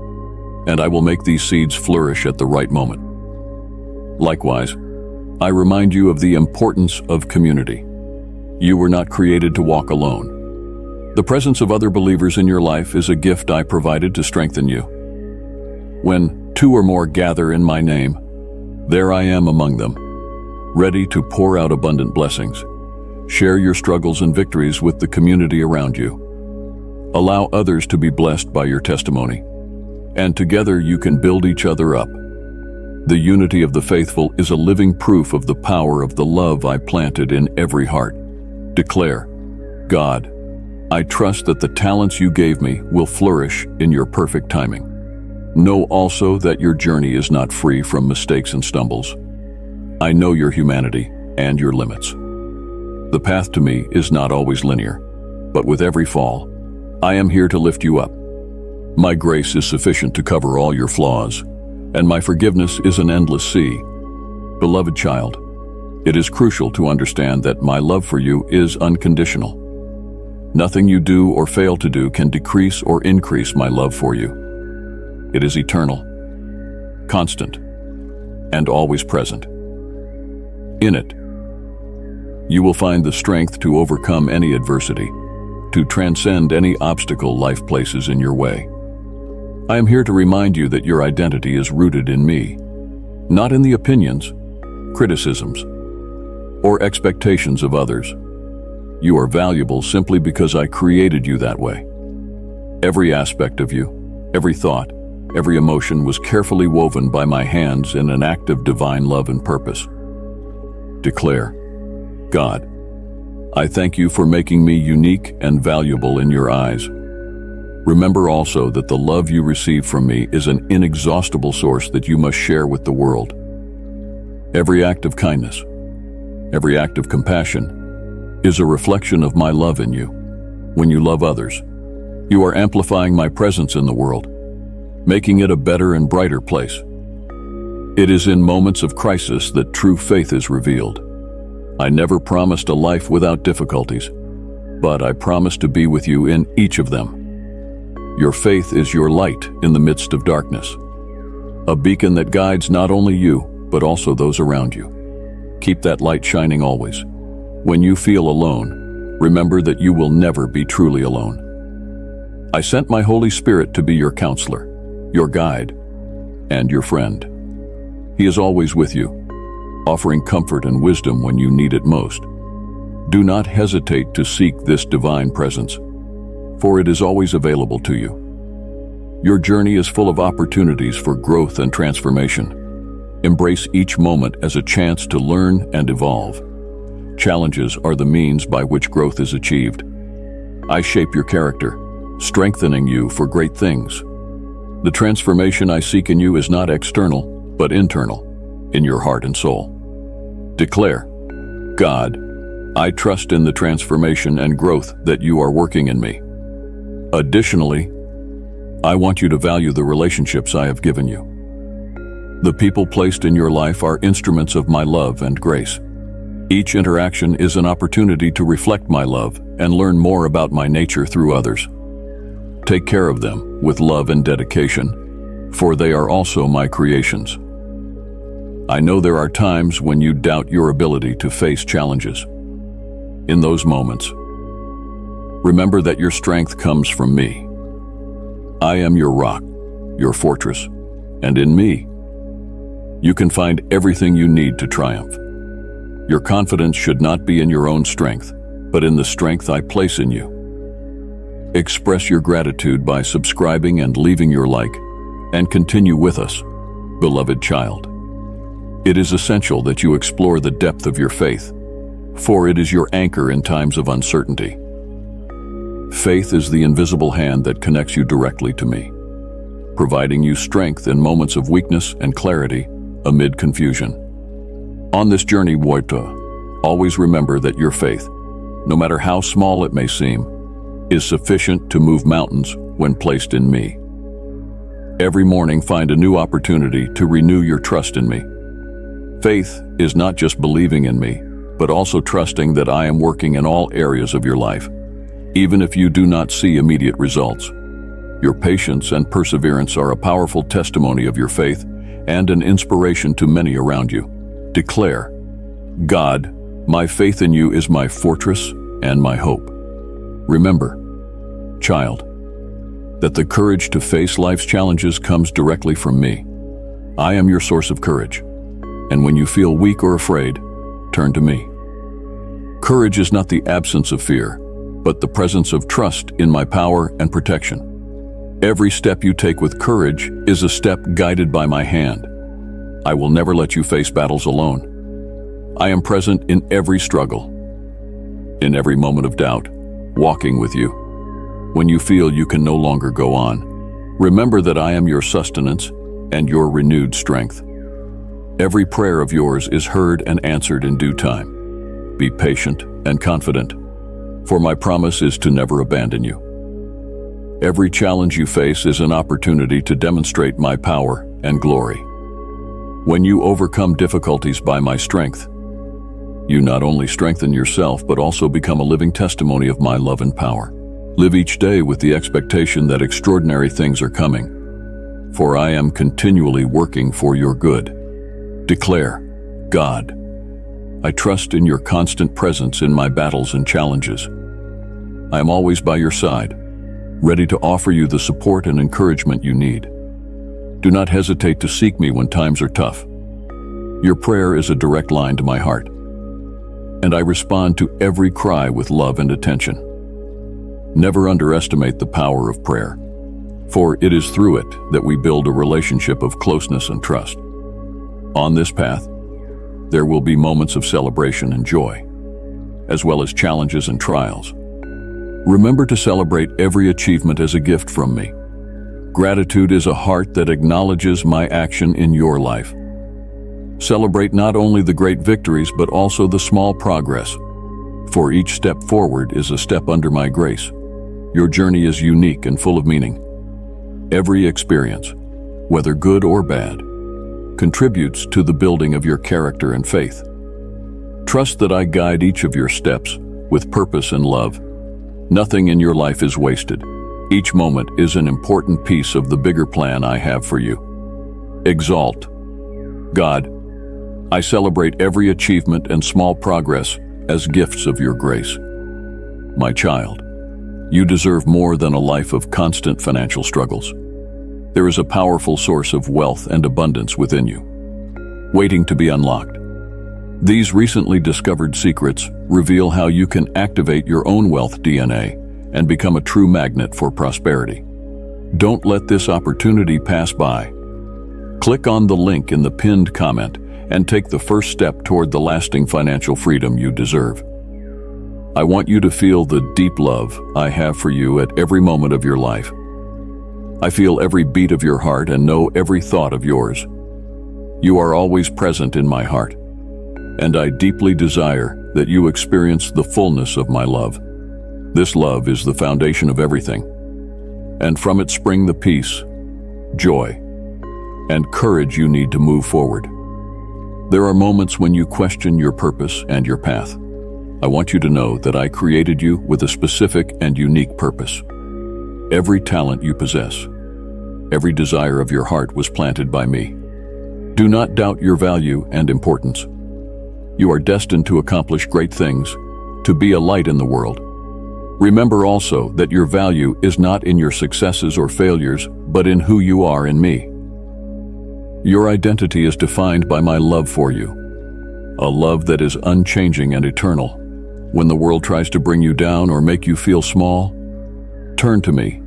and I will make these seeds flourish at the right moment. Likewise, I remind you of the importance of community. You were not created to walk alone. The presence of other believers in your life is a gift I provided to strengthen you. When two or more gather in my name, there I am among them, ready to pour out abundant blessings. Share your struggles and victories with the community around you. Allow others to be blessed by your testimony and together you can build each other up. The unity of the faithful is a living proof of the power of the love I planted in every heart. Declare, God, I trust that the talents you gave me will flourish in your perfect timing. Know also that your journey is not free from mistakes and stumbles. I know your humanity and your limits. The path to me is not always linear, but with every fall, I am here to lift you up. My grace is sufficient to cover all your flaws, and my forgiveness is an endless sea. Beloved child, it is crucial to understand that my love for you is unconditional. Nothing you do or fail to do can decrease or increase my love for you. It is eternal, constant, and always present. In it, you will find the strength to overcome any adversity, to transcend any obstacle life places in your way. I am here to remind you that your identity is rooted in me, not in the opinions, criticisms, or expectations of others. You are valuable simply because I created you that way. Every aspect of you, every thought, every emotion was carefully woven by my hands in an act of divine love and purpose. Declare, God, I thank you for making me unique and valuable in your eyes. Remember also that the love you receive from me is an inexhaustible source that you must share with the world. Every act of kindness, every act of compassion, is a reflection of my love in you. When you love others, you are amplifying my presence in the world, making it a better and brighter place. It is in moments of crisis that true faith is revealed. I never promised a life without difficulties, but I promise to be with you in each of them. Your faith is your light in the midst of darkness, a beacon that guides not only you, but also those around you. Keep that light shining always. When you feel alone, remember that you will never be truly alone. I sent my Holy Spirit to be your counselor, your guide, and your friend. He is always with you, offering comfort and wisdom when you need it most. Do not hesitate to seek this divine presence for it is always available to you. Your journey is full of opportunities for growth and transformation. Embrace each moment as a chance to learn and evolve. Challenges are the means by which growth is achieved. I shape your character, strengthening you for great things. The transformation I seek in you is not external, but internal, in your heart and soul. Declare, God, I trust in the transformation and growth that you are working in me. Additionally, I want you to value the relationships I have given you. The people placed in your life are instruments of my love and grace. Each interaction is an opportunity to reflect my love and learn more about my nature through others. Take care of them with love and dedication, for they are also my creations. I know there are times when you doubt your ability to face challenges. In those moments, Remember that your strength comes from me. I am your rock, your fortress, and in me, you can find everything you need to triumph. Your confidence should not be in your own strength, but in the strength I place in you. Express your gratitude by subscribing and leaving your like, and continue with us, beloved child. It is essential that you explore the depth of your faith, for it is your anchor in times of uncertainty. Faith is the invisible hand that connects you directly to me, providing you strength in moments of weakness and clarity amid confusion. On this journey, Woita, always remember that your faith, no matter how small it may seem, is sufficient to move mountains when placed in me. Every morning find a new opportunity to renew your trust in me. Faith is not just believing in me, but also trusting that I am working in all areas of your life even if you do not see immediate results. Your patience and perseverance are a powerful testimony of your faith and an inspiration to many around you. Declare, God, my faith in you is my fortress and my hope. Remember, child, that the courage to face life's challenges comes directly from me. I am your source of courage, and when you feel weak or afraid, turn to me. Courage is not the absence of fear, but the presence of trust in my power and protection. Every step you take with courage is a step guided by my hand. I will never let you face battles alone. I am present in every struggle, in every moment of doubt, walking with you. When you feel you can no longer go on, remember that I am your sustenance and your renewed strength. Every prayer of yours is heard and answered in due time. Be patient and confident, for my promise is to never abandon you. Every challenge you face is an opportunity to demonstrate my power and glory. When you overcome difficulties by my strength, you not only strengthen yourself but also become a living testimony of my love and power. Live each day with the expectation that extraordinary things are coming, for I am continually working for your good. Declare, God, I trust in your constant presence in my battles and challenges. I am always by your side, ready to offer you the support and encouragement you need. Do not hesitate to seek me when times are tough. Your prayer is a direct line to my heart, and I respond to every cry with love and attention. Never underestimate the power of prayer, for it is through it that we build a relationship of closeness and trust. On this path, there will be moments of celebration and joy, as well as challenges and trials. Remember to celebrate every achievement as a gift from me Gratitude is a heart that acknowledges my action in your life. Celebrate not only the great victories, but also the small progress. For each step forward is a step under my grace. Your journey is unique and full of meaning. Every experience, whether good or bad, contributes to the building of your character and faith. Trust that I guide each of your steps with purpose and love. Nothing in your life is wasted. Each moment is an important piece of the bigger plan I have for you. Exalt. God, I celebrate every achievement and small progress as gifts of your grace. My child, you deserve more than a life of constant financial struggles. There is a powerful source of wealth and abundance within you, waiting to be unlocked. These recently discovered secrets reveal how you can activate your own wealth DNA and become a true magnet for prosperity. Don't let this opportunity pass by. Click on the link in the pinned comment and take the first step toward the lasting financial freedom you deserve. I want you to feel the deep love I have for you at every moment of your life. I feel every beat of your heart and know every thought of yours. You are always present in my heart, and I deeply desire that you experience the fullness of my love. This love is the foundation of everything, and from it spring the peace, joy, and courage you need to move forward. There are moments when you question your purpose and your path. I want you to know that I created you with a specific and unique purpose. Every talent you possess, every desire of your heart was planted by me. Do not doubt your value and importance. You are destined to accomplish great things, to be a light in the world, Remember also that your value is not in your successes or failures, but in who you are in me. Your identity is defined by my love for you, a love that is unchanging and eternal. When the world tries to bring you down or make you feel small, turn to me,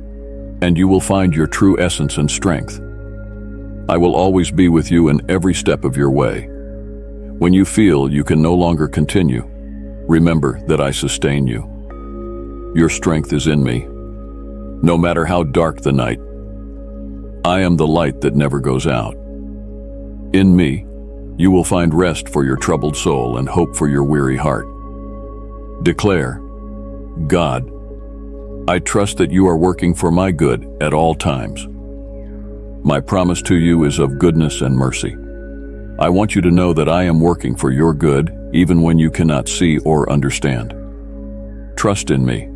and you will find your true essence and strength. I will always be with you in every step of your way. When you feel you can no longer continue, remember that I sustain you. Your strength is in me. No matter how dark the night, I am the light that never goes out. In me, you will find rest for your troubled soul and hope for your weary heart. Declare, God, I trust that you are working for my good at all times. My promise to you is of goodness and mercy. I want you to know that I am working for your good even when you cannot see or understand. Trust in me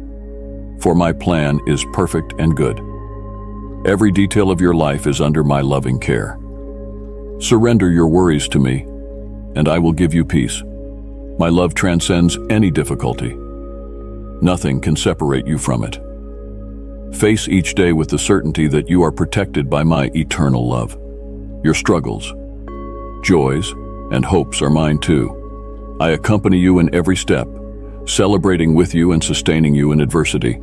for my plan is perfect and good. Every detail of your life is under my loving care. Surrender your worries to me, and I will give you peace. My love transcends any difficulty. Nothing can separate you from it. Face each day with the certainty that you are protected by my eternal love. Your struggles, joys, and hopes are mine too. I accompany you in every step, celebrating with you and sustaining you in adversity.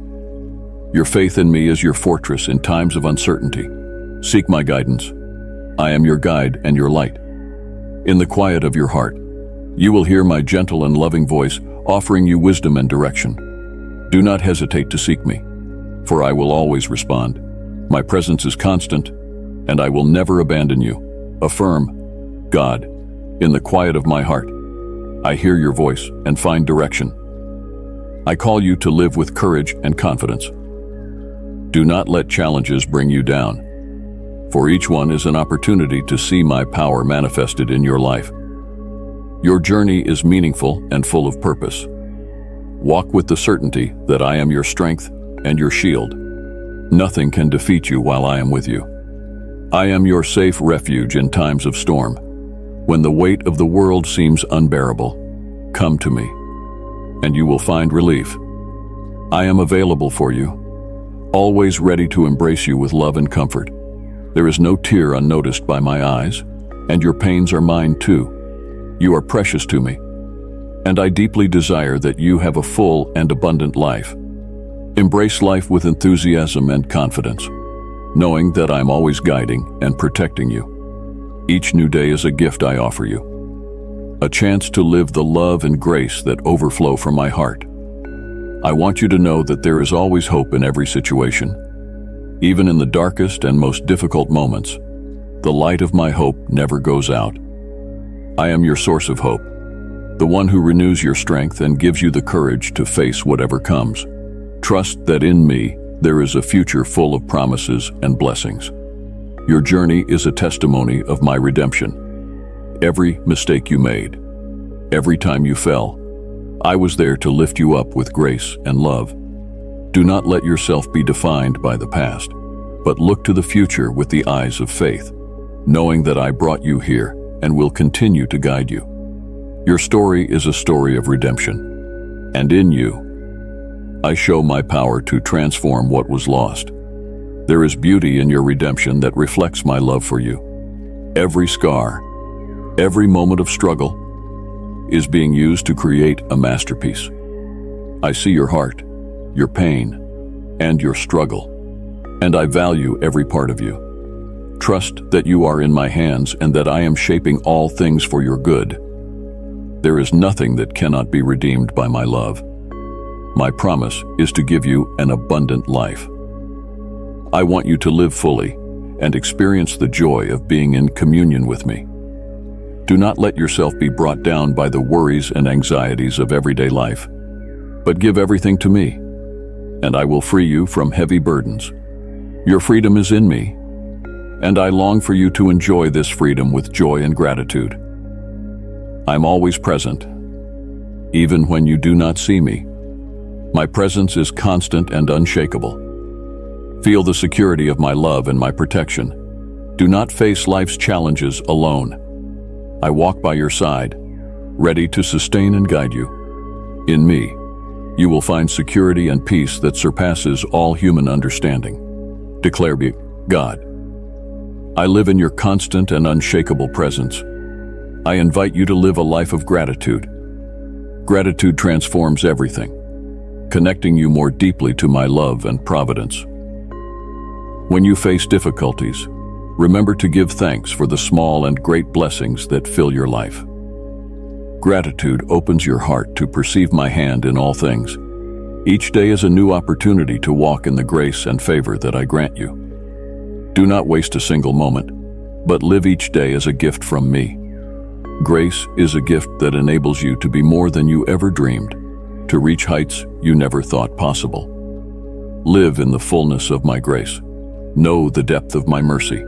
Your faith in me is your fortress in times of uncertainty. Seek my guidance. I am your guide and your light. In the quiet of your heart, you will hear my gentle and loving voice offering you wisdom and direction. Do not hesitate to seek me, for I will always respond. My presence is constant, and I will never abandon you. Affirm, God, in the quiet of my heart, I hear your voice and find direction. I call you to live with courage and confidence. Do not let challenges bring you down, for each one is an opportunity to see my power manifested in your life. Your journey is meaningful and full of purpose. Walk with the certainty that I am your strength and your shield. Nothing can defeat you while I am with you. I am your safe refuge in times of storm. When the weight of the world seems unbearable, come to me, and you will find relief. I am available for you, always ready to embrace you with love and comfort. There is no tear unnoticed by my eyes, and your pains are mine too. You are precious to me, and I deeply desire that you have a full and abundant life. Embrace life with enthusiasm and confidence, knowing that I'm always guiding and protecting you. Each new day is a gift I offer you, a chance to live the love and grace that overflow from my heart. I want you to know that there is always hope in every situation. Even in the darkest and most difficult moments, the light of my hope never goes out. I am your source of hope, the one who renews your strength and gives you the courage to face whatever comes. Trust that in me there is a future full of promises and blessings. Your journey is a testimony of my redemption. Every mistake you made, every time you fell, I was there to lift you up with grace and love. Do not let yourself be defined by the past, but look to the future with the eyes of faith, knowing that I brought you here and will continue to guide you. Your story is a story of redemption, and in you, I show my power to transform what was lost. There is beauty in your redemption that reflects my love for you. Every scar, every moment of struggle, is being used to create a masterpiece. I see your heart, your pain, and your struggle, and I value every part of you. Trust that you are in my hands and that I am shaping all things for your good. There is nothing that cannot be redeemed by my love. My promise is to give you an abundant life. I want you to live fully and experience the joy of being in communion with me. Do not let yourself be brought down by the worries and anxieties of everyday life, but give everything to me, and I will free you from heavy burdens. Your freedom is in me, and I long for you to enjoy this freedom with joy and gratitude. I'm always present, even when you do not see me. My presence is constant and unshakable. Feel the security of my love and my protection. Do not face life's challenges alone. I walk by your side, ready to sustain and guide you. In me, you will find security and peace that surpasses all human understanding. Declare me, God. I live in your constant and unshakable presence. I invite you to live a life of gratitude. Gratitude transforms everything, connecting you more deeply to my love and providence. When you face difficulties, remember to give thanks for the small and great blessings that fill your life. Gratitude opens your heart to perceive my hand in all things. Each day is a new opportunity to walk in the grace and favor that I grant you. Do not waste a single moment, but live each day as a gift from me. Grace is a gift that enables you to be more than you ever dreamed, to reach heights you never thought possible. Live in the fullness of my grace. Know the depth of my mercy.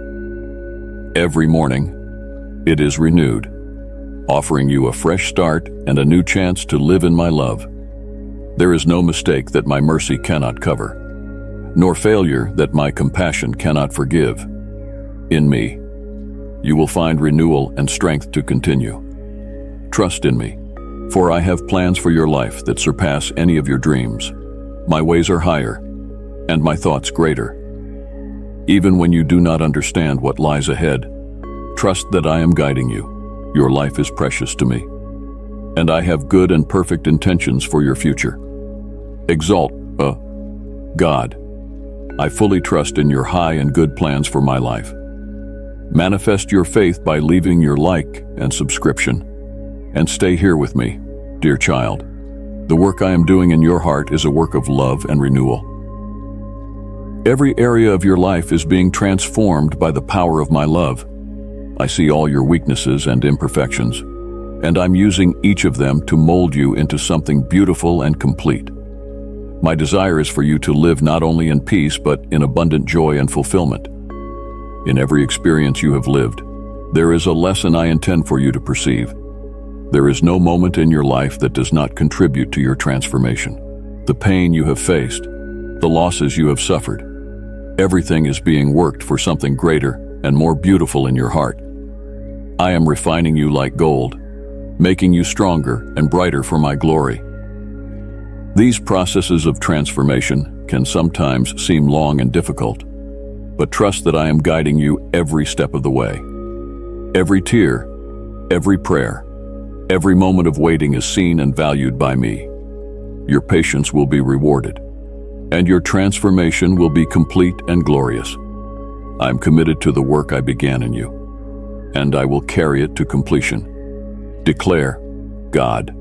Every morning, it is renewed, offering you a fresh start and a new chance to live in my love. There is no mistake that my mercy cannot cover nor failure that my compassion cannot forgive. In me, you will find renewal and strength to continue. Trust in me, for I have plans for your life that surpass any of your dreams. My ways are higher, and my thoughts greater. Even when you do not understand what lies ahead, trust that I am guiding you. Your life is precious to me, and I have good and perfect intentions for your future. Exalt, uh, God, I fully trust in your high and good plans for my life. Manifest your faith by leaving your like and subscription. And stay here with me, dear child. The work I am doing in your heart is a work of love and renewal. Every area of your life is being transformed by the power of my love. I see all your weaknesses and imperfections, and I'm using each of them to mold you into something beautiful and complete. My desire is for you to live not only in peace, but in abundant joy and fulfillment. In every experience you have lived, there is a lesson I intend for you to perceive. There is no moment in your life that does not contribute to your transformation. The pain you have faced, the losses you have suffered, everything is being worked for something greater and more beautiful in your heart. I am refining you like gold, making you stronger and brighter for my glory. These processes of transformation can sometimes seem long and difficult, but trust that I am guiding you every step of the way. Every tear, every prayer, every moment of waiting is seen and valued by me. Your patience will be rewarded, and your transformation will be complete and glorious. I am committed to the work I began in you, and I will carry it to completion. Declare, God.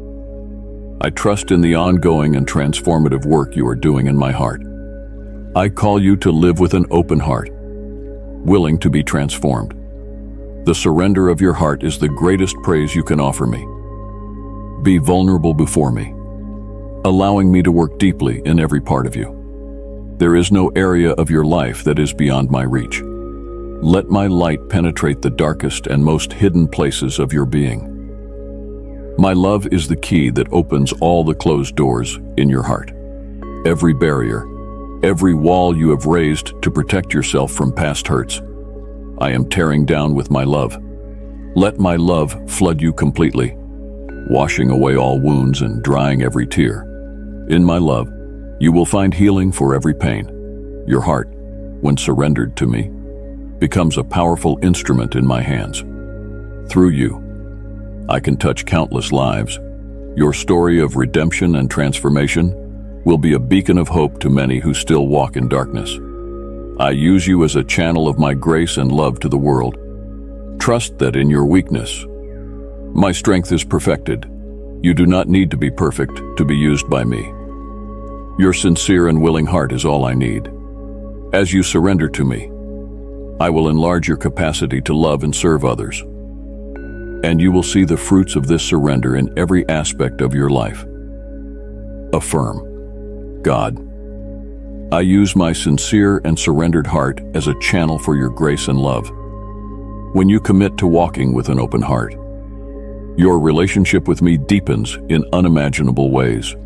I trust in the ongoing and transformative work you are doing in my heart. I call you to live with an open heart, willing to be transformed. The surrender of your heart is the greatest praise you can offer me. Be vulnerable before me, allowing me to work deeply in every part of you. There is no area of your life that is beyond my reach. Let my light penetrate the darkest and most hidden places of your being. My love is the key that opens all the closed doors in your heart. Every barrier, every wall you have raised to protect yourself from past hurts, I am tearing down with my love. Let my love flood you completely, washing away all wounds and drying every tear. In my love, you will find healing for every pain. Your heart, when surrendered to me, becomes a powerful instrument in my hands. Through you, I can touch countless lives. Your story of redemption and transformation will be a beacon of hope to many who still walk in darkness. I use you as a channel of my grace and love to the world. Trust that in your weakness, my strength is perfected. You do not need to be perfect to be used by me. Your sincere and willing heart is all I need. As you surrender to me, I will enlarge your capacity to love and serve others and you will see the fruits of this surrender in every aspect of your life. Affirm, God, I use my sincere and surrendered heart as a channel for your grace and love. When you commit to walking with an open heart, your relationship with me deepens in unimaginable ways.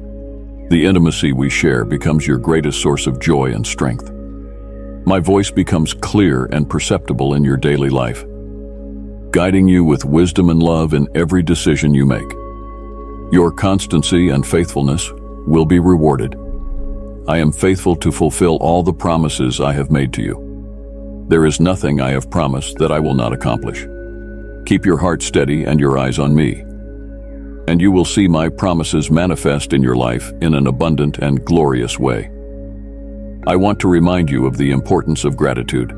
The intimacy we share becomes your greatest source of joy and strength. My voice becomes clear and perceptible in your daily life guiding you with wisdom and love in every decision you make. Your constancy and faithfulness will be rewarded. I am faithful to fulfill all the promises I have made to you. There is nothing I have promised that I will not accomplish. Keep your heart steady and your eyes on me, and you will see my promises manifest in your life in an abundant and glorious way. I want to remind you of the importance of gratitude.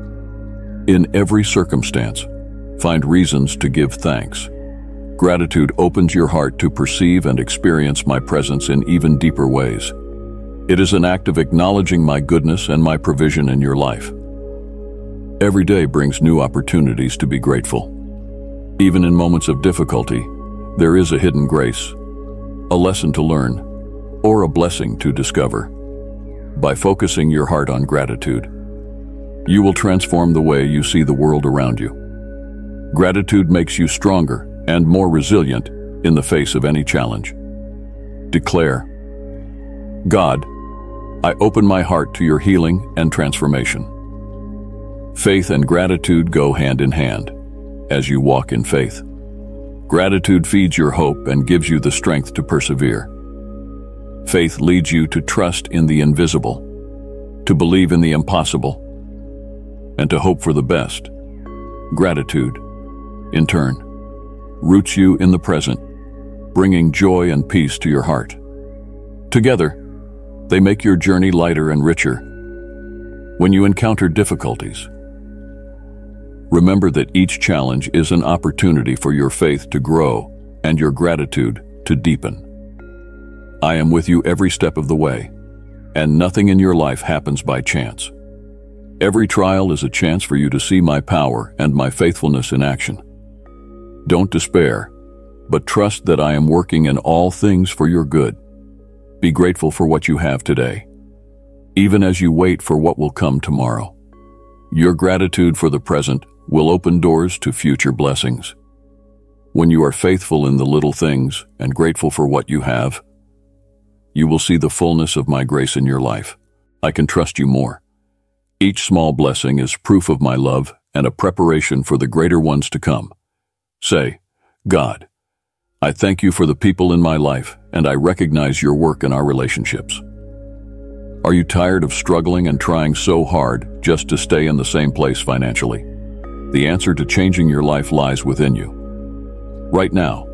In every circumstance, Find reasons to give thanks. Gratitude opens your heart to perceive and experience my presence in even deeper ways. It is an act of acknowledging my goodness and my provision in your life. Every day brings new opportunities to be grateful. Even in moments of difficulty, there is a hidden grace, a lesson to learn, or a blessing to discover. By focusing your heart on gratitude, you will transform the way you see the world around you. Gratitude makes you stronger and more resilient in the face of any challenge. Declare, God, I open my heart to your healing and transformation. Faith and gratitude go hand in hand as you walk in faith. Gratitude feeds your hope and gives you the strength to persevere. Faith leads you to trust in the invisible, to believe in the impossible, and to hope for the best. Gratitude in turn, roots you in the present, bringing joy and peace to your heart. Together, they make your journey lighter and richer. When you encounter difficulties, Remember that each challenge is an opportunity for your faith to grow and your gratitude to deepen. I am with you every step of the way, and nothing in your life happens by chance. Every trial is a chance for you to see my power and my faithfulness in action. Don't despair, but trust that I am working in all things for your good. Be grateful for what you have today, even as you wait for what will come tomorrow. Your gratitude for the present will open doors to future blessings. When you are faithful in the little things and grateful for what you have, you will see the fullness of my grace in your life. I can trust you more. Each small blessing is proof of my love and a preparation for the greater ones to come. Say, God, I thank you for the people in my life, and I recognize your work in our relationships. Are you tired of struggling and trying so hard just to stay in the same place financially? The answer to changing your life lies within you. Right now,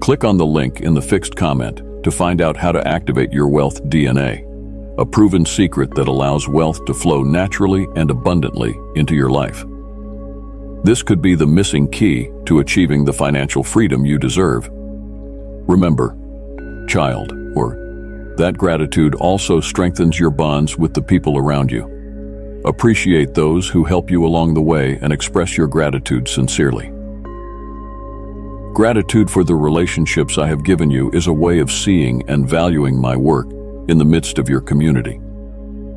click on the link in the fixed comment to find out how to activate your wealth DNA, a proven secret that allows wealth to flow naturally and abundantly into your life. This could be the missing key to achieving the financial freedom you deserve. Remember, child, or that gratitude also strengthens your bonds with the people around you. Appreciate those who help you along the way and express your gratitude sincerely. Gratitude for the relationships I have given you is a way of seeing and valuing my work in the midst of your community.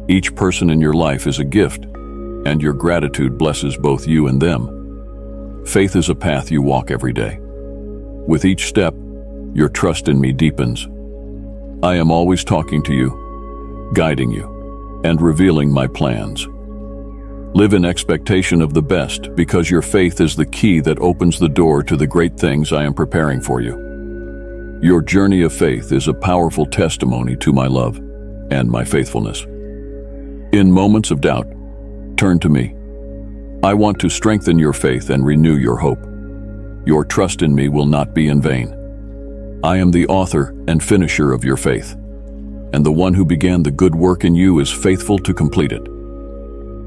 Each person in your life is a gift, and your gratitude blesses both you and them. Faith is a path you walk every day. With each step, your trust in me deepens. I am always talking to you, guiding you, and revealing my plans. Live in expectation of the best because your faith is the key that opens the door to the great things I am preparing for you. Your journey of faith is a powerful testimony to my love and my faithfulness. In moments of doubt, turn to me. I want to strengthen your faith and renew your hope. Your trust in me will not be in vain. I am the author and finisher of your faith, and the one who began the good work in you is faithful to complete it.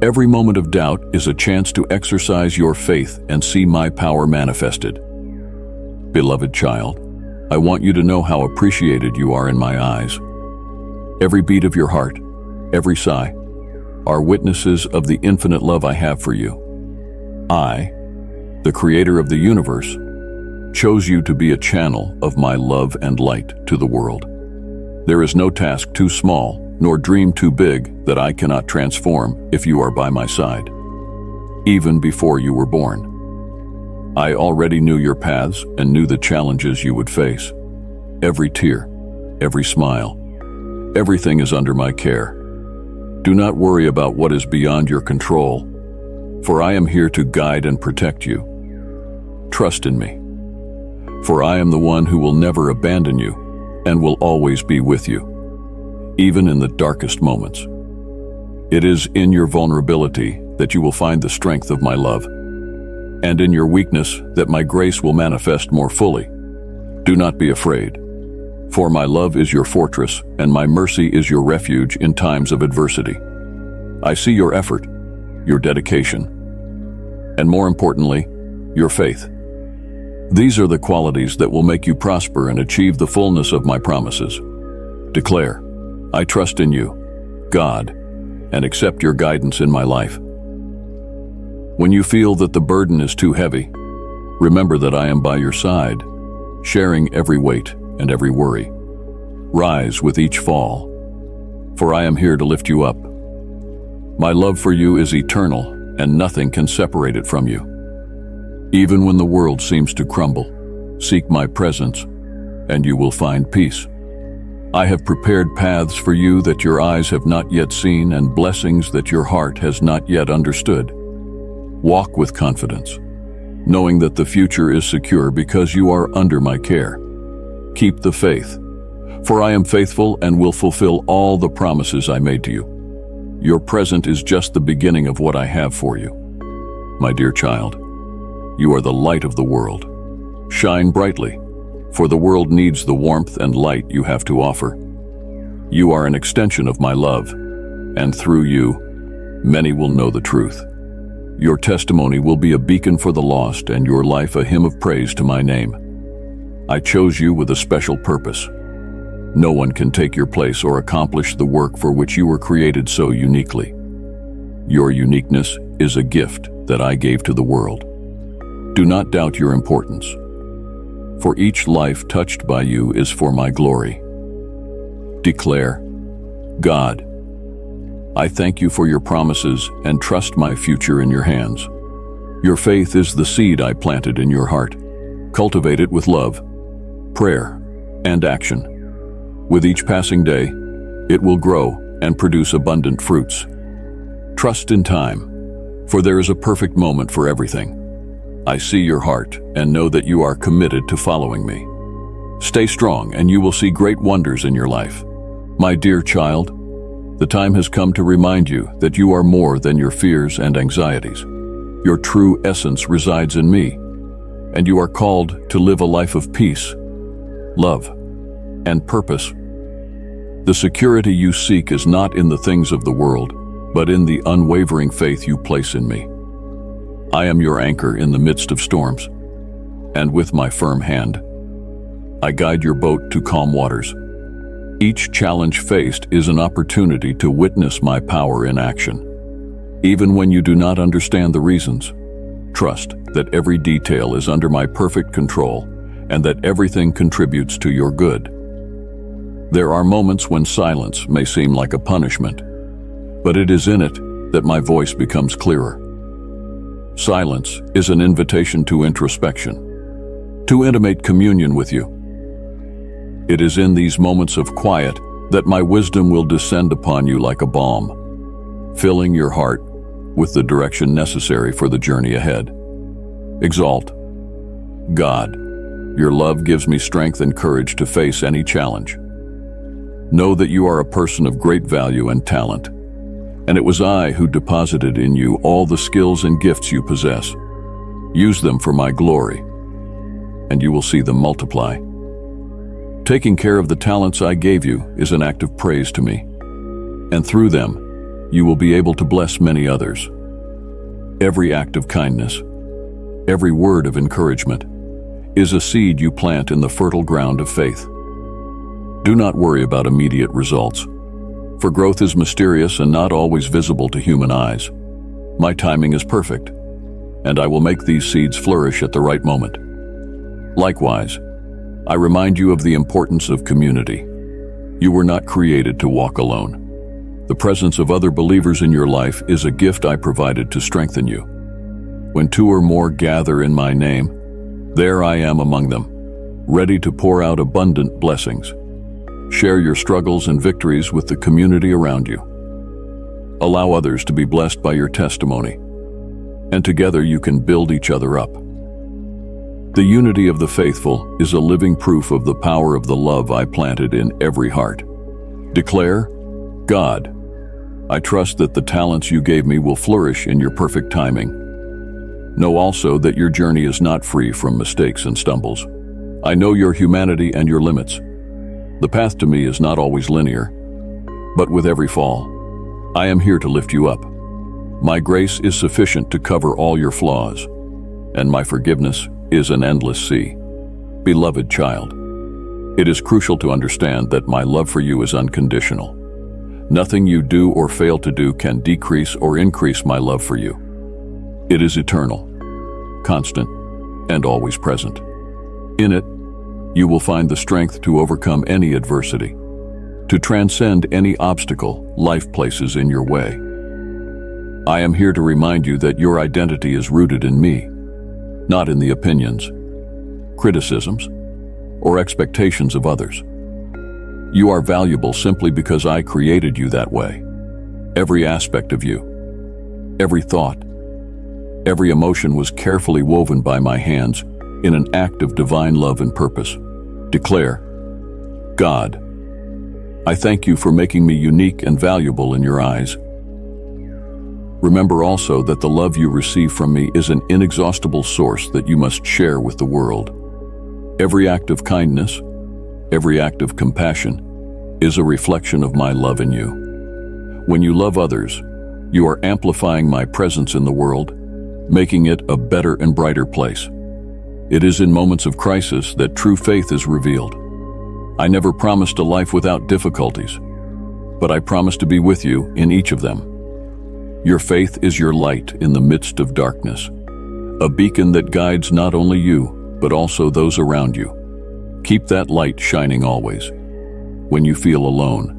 Every moment of doubt is a chance to exercise your faith and see my power manifested. Beloved child, I want you to know how appreciated you are in my eyes. Every beat of your heart, every sigh, are witnesses of the infinite love I have for you. I, the creator of the universe, chose you to be a channel of my love and light to the world. There is no task too small nor dream too big that I cannot transform if you are by my side. Even before you were born. I already knew your paths and knew the challenges you would face. Every tear, every smile, everything is under my care. Do not worry about what is beyond your control, for I am here to guide and protect you. Trust in me, for I am the one who will never abandon you and will always be with you even in the darkest moments. It is in your vulnerability that you will find the strength of my love, and in your weakness that my grace will manifest more fully. Do not be afraid, for my love is your fortress, and my mercy is your refuge in times of adversity. I see your effort, your dedication, and more importantly, your faith. These are the qualities that will make you prosper and achieve the fullness of my promises. Declare, I trust in you, God, and accept your guidance in my life. When you feel that the burden is too heavy, remember that I am by your side, sharing every weight and every worry. Rise with each fall, for I am here to lift you up. My love for you is eternal, and nothing can separate it from you. Even when the world seems to crumble, seek my presence, and you will find peace. I have prepared paths for you that your eyes have not yet seen and blessings that your heart has not yet understood. Walk with confidence, knowing that the future is secure because you are under my care. Keep the faith, for I am faithful and will fulfill all the promises I made to you. Your present is just the beginning of what I have for you. My dear child, you are the light of the world. Shine brightly for the world needs the warmth and light you have to offer. You are an extension of my love, and through you, many will know the truth. your testimony will be a beacon for the lost and your life a hymn of praise to my name. I chose you with a special purpose. No one can take your place or accomplish the work for which you were created so uniquely. Your uniqueness is a gift that I gave to the world. Do not doubt your importance. For each life touched by you is for my glory. Declare, God, I thank you for your promises and trust my future in your hands. Your faith is the seed I planted in your heart. Cultivate it with love, prayer, and action. With each passing day, it will grow and produce abundant fruits. Trust in time, for there is a perfect moment for everything. I see your heart and know that you are committed to following me. Stay strong and you will see great wonders in your life. My dear child, the time has come to remind you that you are more than your fears and anxieties. Your true essence resides in me, and you are called to live a life of peace, love, and purpose. The security you seek is not in the things of the world, but in the unwavering faith you place in me. I am your anchor in the midst of storms, and with my firm hand, I guide your boat to calm waters. Each challenge faced is an opportunity to witness my power in action. Even when you do not understand the reasons, trust that every detail is under my perfect control and that everything contributes to your good. There are moments when silence may seem like a punishment, but it is in it that my voice becomes clearer. Silence is an invitation to introspection, to intimate communion with you. It is in these moments of quiet that my wisdom will descend upon you like a balm, filling your heart with the direction necessary for the journey ahead. Exalt. God, your love gives me strength and courage to face any challenge. Know that you are a person of great value and talent, and it was I who deposited in you all the skills and gifts you possess. Use them for my glory, and you will see them multiply. Taking care of the talents I gave you is an act of praise to me, and through them, you will be able to bless many others. Every act of kindness, every word of encouragement, is a seed you plant in the fertile ground of faith. Do not worry about immediate results, for growth is mysterious and not always visible to human eyes. My timing is perfect, and I will make these seeds flourish at the right moment. Likewise, I remind you of the importance of community. You were not created to walk alone. The presence of other believers in your life is a gift I provided to strengthen you. When two or more gather in my name, there I am among them, ready to pour out abundant blessings. Share your struggles and victories with the community around you. Allow others to be blessed by your testimony, and together you can build each other up. The unity of the faithful is a living proof of the power of the love I planted in every heart. Declare, God, I trust that the talents you gave me will flourish in your perfect timing. Know also that your journey is not free from mistakes and stumbles. I know your humanity and your limits. The path to me is not always linear, but with every fall, I am here to lift you up. My grace is sufficient to cover all your flaws, and my forgiveness is an endless sea. Beloved child, it is crucial to understand that my love for you is unconditional. Nothing you do or fail to do can decrease or increase my love for you. It is eternal, constant, and always present. In it, you will find the strength to overcome any adversity, to transcend any obstacle life places in your way. I am here to remind you that your identity is rooted in me, not in the opinions, criticisms, or expectations of others. You are valuable simply because I created you that way. Every aspect of you, every thought, every emotion was carefully woven by my hands in an act of divine love and purpose. Declare, God, I thank you for making me unique and valuable in your eyes. Remember also that the love you receive from me is an inexhaustible source that you must share with the world. Every act of kindness, every act of compassion, is a reflection of my love in you. When you love others, you are amplifying my presence in the world making it a better and brighter place. It is in moments of crisis that true faith is revealed. I never promised a life without difficulties, but I promise to be with you in each of them. Your faith is your light in the midst of darkness, a beacon that guides not only you, but also those around you. Keep that light shining always. When you feel alone,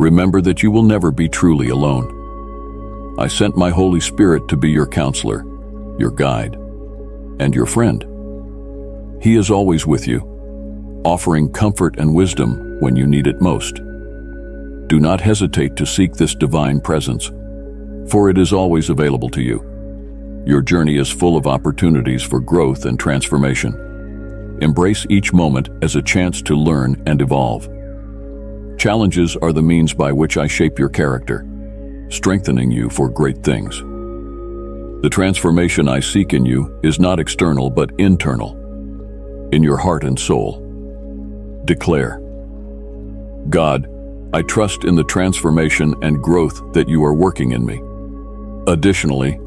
remember that you will never be truly alone. I sent my Holy Spirit to be your counselor, your guide, and your friend. He is always with you, offering comfort and wisdom when you need it most. Do not hesitate to seek this divine presence, for it is always available to you. Your journey is full of opportunities for growth and transformation. Embrace each moment as a chance to learn and evolve. Challenges are the means by which I shape your character, strengthening you for great things. The transformation I seek in you is not external but internal, in your heart and soul. Declare, God, I trust in the transformation and growth that you are working in me. Additionally,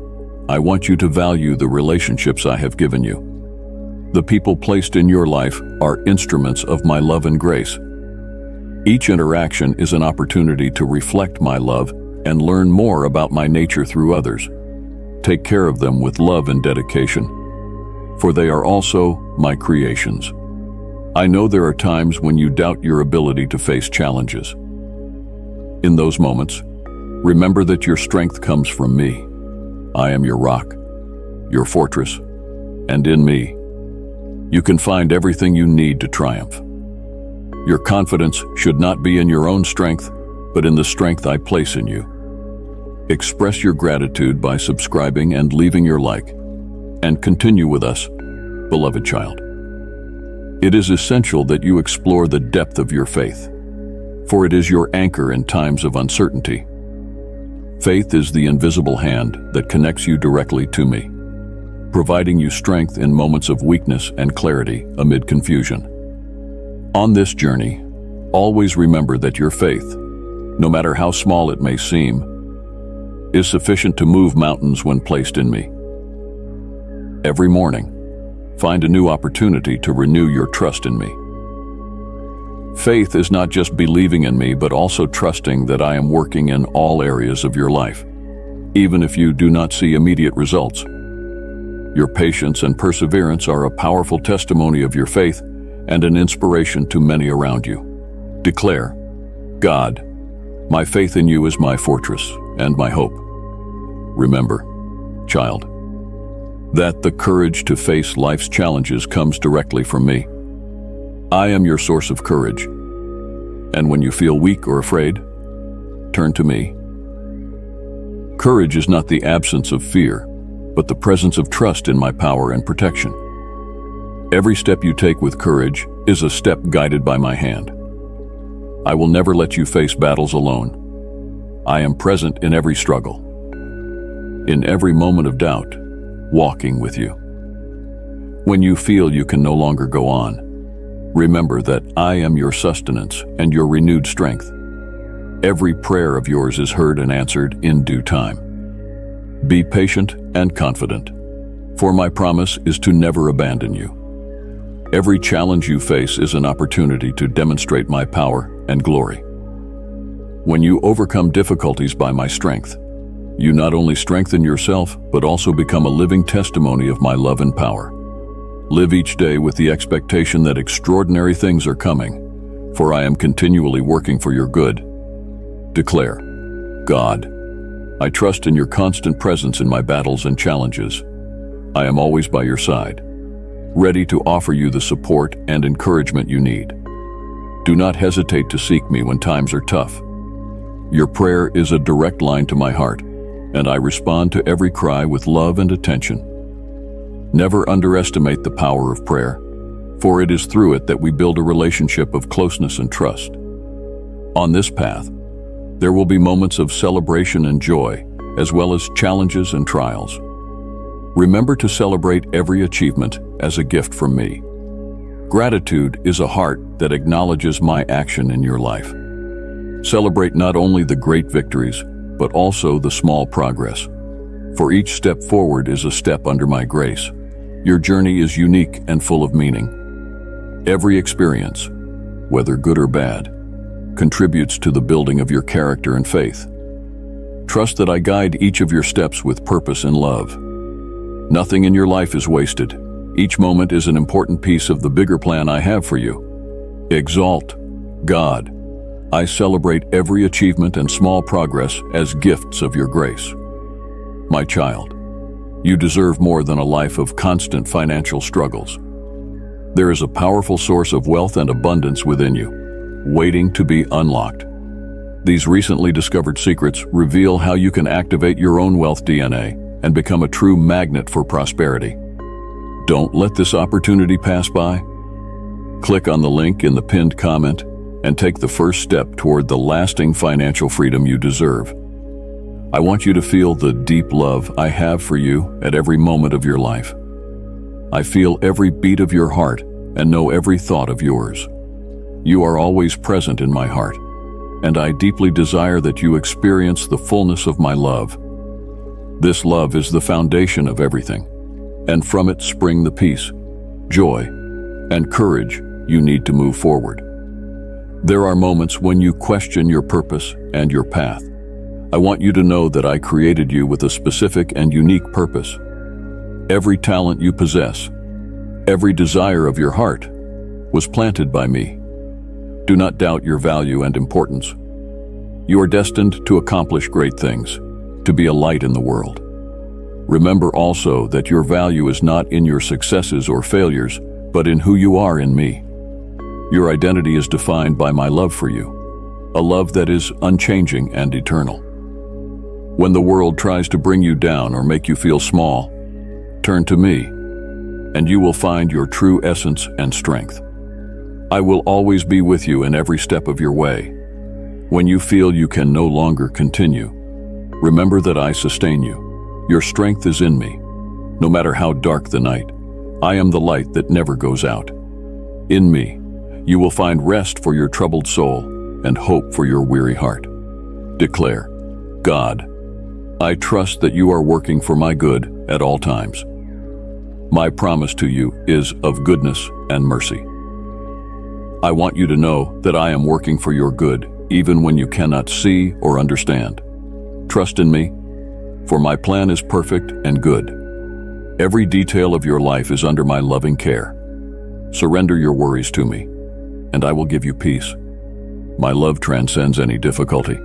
I want you to value the relationships I have given you. The people placed in your life are instruments of my love and grace. Each interaction is an opportunity to reflect my love and learn more about my nature through others. Take care of them with love and dedication, for they are also my creations. I know there are times when you doubt your ability to face challenges. In those moments, remember that your strength comes from me. I am your rock, your fortress, and in me, you can find everything you need to triumph. Your confidence should not be in your own strength, but in the strength I place in you. Express your gratitude by subscribing and leaving your like, and continue with us, beloved child. It is essential that you explore the depth of your faith, for it is your anchor in times of uncertainty. Faith is the invisible hand that connects you directly to me, providing you strength in moments of weakness and clarity amid confusion. On this journey, always remember that your faith, no matter how small it may seem, is sufficient to move mountains when placed in me. Every morning, find a new opportunity to renew your trust in me. Faith is not just believing in me, but also trusting that I am working in all areas of your life, even if you do not see immediate results. Your patience and perseverance are a powerful testimony of your faith and an inspiration to many around you. Declare, God, my faith in you is my fortress and my hope. Remember, child, that the courage to face life's challenges comes directly from me. I am your source of courage. And when you feel weak or afraid, turn to me. Courage is not the absence of fear, but the presence of trust in my power and protection. Every step you take with courage is a step guided by my hand. I will never let you face battles alone. I am present in every struggle, in every moment of doubt, walking with you. When you feel you can no longer go on, Remember that I am your sustenance and your renewed strength. Every prayer of yours is heard and answered in due time. Be patient and confident, for my promise is to never abandon you. Every challenge you face is an opportunity to demonstrate my power and glory. When you overcome difficulties by my strength, you not only strengthen yourself, but also become a living testimony of my love and power. Live each day with the expectation that extraordinary things are coming, for I am continually working for your good. Declare, God, I trust in your constant presence in my battles and challenges. I am always by your side, ready to offer you the support and encouragement you need. Do not hesitate to seek me when times are tough. Your prayer is a direct line to my heart, and I respond to every cry with love and attention. Never underestimate the power of prayer, for it is through it that we build a relationship of closeness and trust. On this path, there will be moments of celebration and joy, as well as challenges and trials. Remember to celebrate every achievement as a gift from me. Gratitude is a heart that acknowledges my action in your life. Celebrate not only the great victories, but also the small progress For each step forward is a step under my grace. Your journey is unique and full of meaning. Every experience, whether good or bad, contributes to the building of your character and faith. Trust that I guide each of your steps with purpose and love. Nothing in your life is wasted. Each moment is an important piece of the bigger plan I have for you. Exalt God. I celebrate every achievement and small progress as gifts of your grace. My child, you deserve more than a life of constant financial struggles. There is a powerful source of wealth and abundance within you, waiting to be unlocked. These recently discovered secrets reveal how you can activate your own wealth DNA and become a true magnet for prosperity. Don't let this opportunity pass by. Click on the link in the pinned comment and take the first step toward the lasting financial freedom you deserve. I want you to feel the deep love I have for you at every moment of your life. I feel every beat of your heart and know every thought of yours. You are always present in my heart, and I deeply desire that you experience the fullness of my love this love is the foundation of everything, and from it spring the peace, joy, and courage you need to move forward. There are moments when you question your purpose and your path. I want you to know that I created you with a specific and unique purpose. Every talent you possess, every desire of your heart, was planted by me. Do not doubt your value and importance. You are destined to accomplish great things to be a light in the world. Remember also that your value is not in your successes or failures, but in who you are in me. Your identity is defined by my love for you, a love that is unchanging and eternal. When the world tries to bring you down or make you feel small, turn to me, and you will find your true essence and strength. I will always be with you in every step of your way. When you feel you can no longer continue, Remember that I sustain you. Your strength is in me. No matter how dark the night, I am the light that never goes out. In me, you will find rest for your troubled soul and hope for your weary heart. Declare, God, I trust that you are working for my good at all times. My promise to you is of goodness and mercy. I want you to know that I am working for your good, even when you cannot see or understand. Trust in me, for my plan is perfect and good. Every detail of your life is under my loving care. Surrender your worries to me, and I will give you peace. My love transcends any difficulty.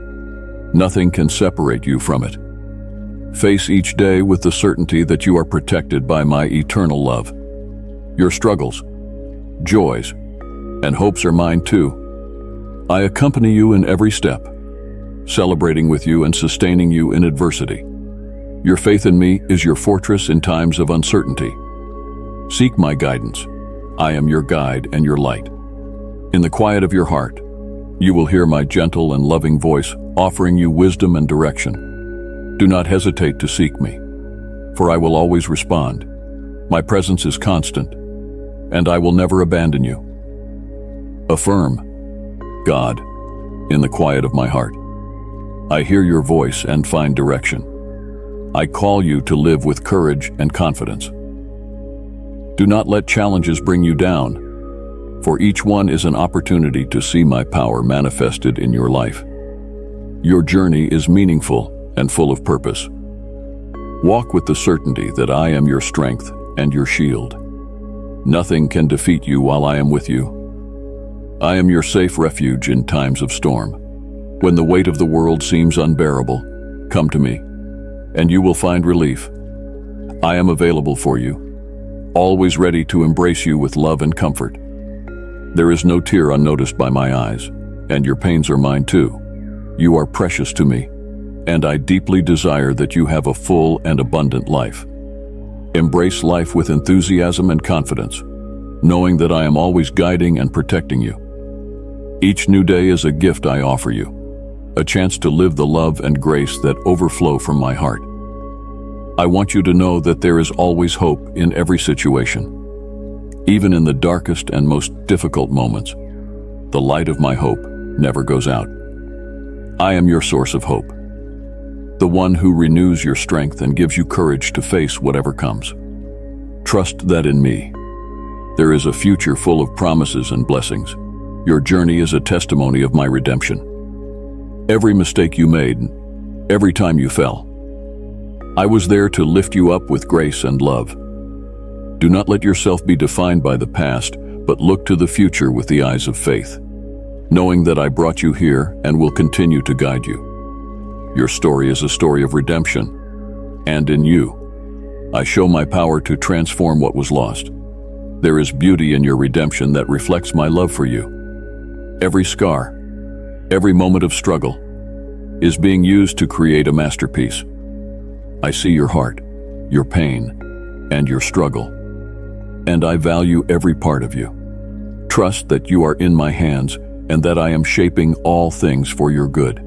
Nothing can separate you from it. Face each day with the certainty that you are protected by my eternal love. Your struggles, joys, and hopes are mine too. I accompany you in every step celebrating with you and sustaining you in adversity. Your faith in me is your fortress in times of uncertainty. Seek my guidance. I am your guide and your light. In the quiet of your heart, you will hear my gentle and loving voice offering you wisdom and direction. Do not hesitate to seek me, for I will always respond. My presence is constant, and I will never abandon you. Affirm, God, in the quiet of my heart. I hear your voice and find direction. I call you to live with courage and confidence. Do not let challenges bring you down, for each one is an opportunity to see my power manifested in your life. Your journey is meaningful and full of purpose. Walk with the certainty that I am your strength and your shield. Nothing can defeat you while I am with you. I am your safe refuge in times of storm. When the weight of the world seems unbearable, come to me, and you will find relief. I am available for you, always ready to embrace you with love and comfort. There is no tear unnoticed by my eyes, and your pains are mine too. You are precious to me, and I deeply desire that you have a full and abundant life. Embrace life with enthusiasm and confidence, knowing that I am always guiding and protecting you. Each new day is a gift I offer you a chance to live the love and grace that overflow from my heart. I want you to know that there is always hope in every situation. Even in the darkest and most difficult moments, the light of my hope never goes out. I am your source of hope. the one who renews your strength and gives you courage to face whatever comes. Trust that in me. There is a future full of promises and blessings. Your journey is a testimony of my redemption. Every mistake you made, every time you fell, I was there to lift you up with grace and love. Do not let yourself be defined by the past, but look to the future with the eyes of faith, knowing that I brought you here and will continue to guide you. Your story is a story of redemption, and in you, I show my power to transform what was lost. There is beauty in your redemption that reflects my love for you. Every scar, every moment of struggle, is being used to create a masterpiece. I see your heart, your pain, and your struggle, and I value every part of you. Trust that you are in my hands and that I am shaping all things for your good.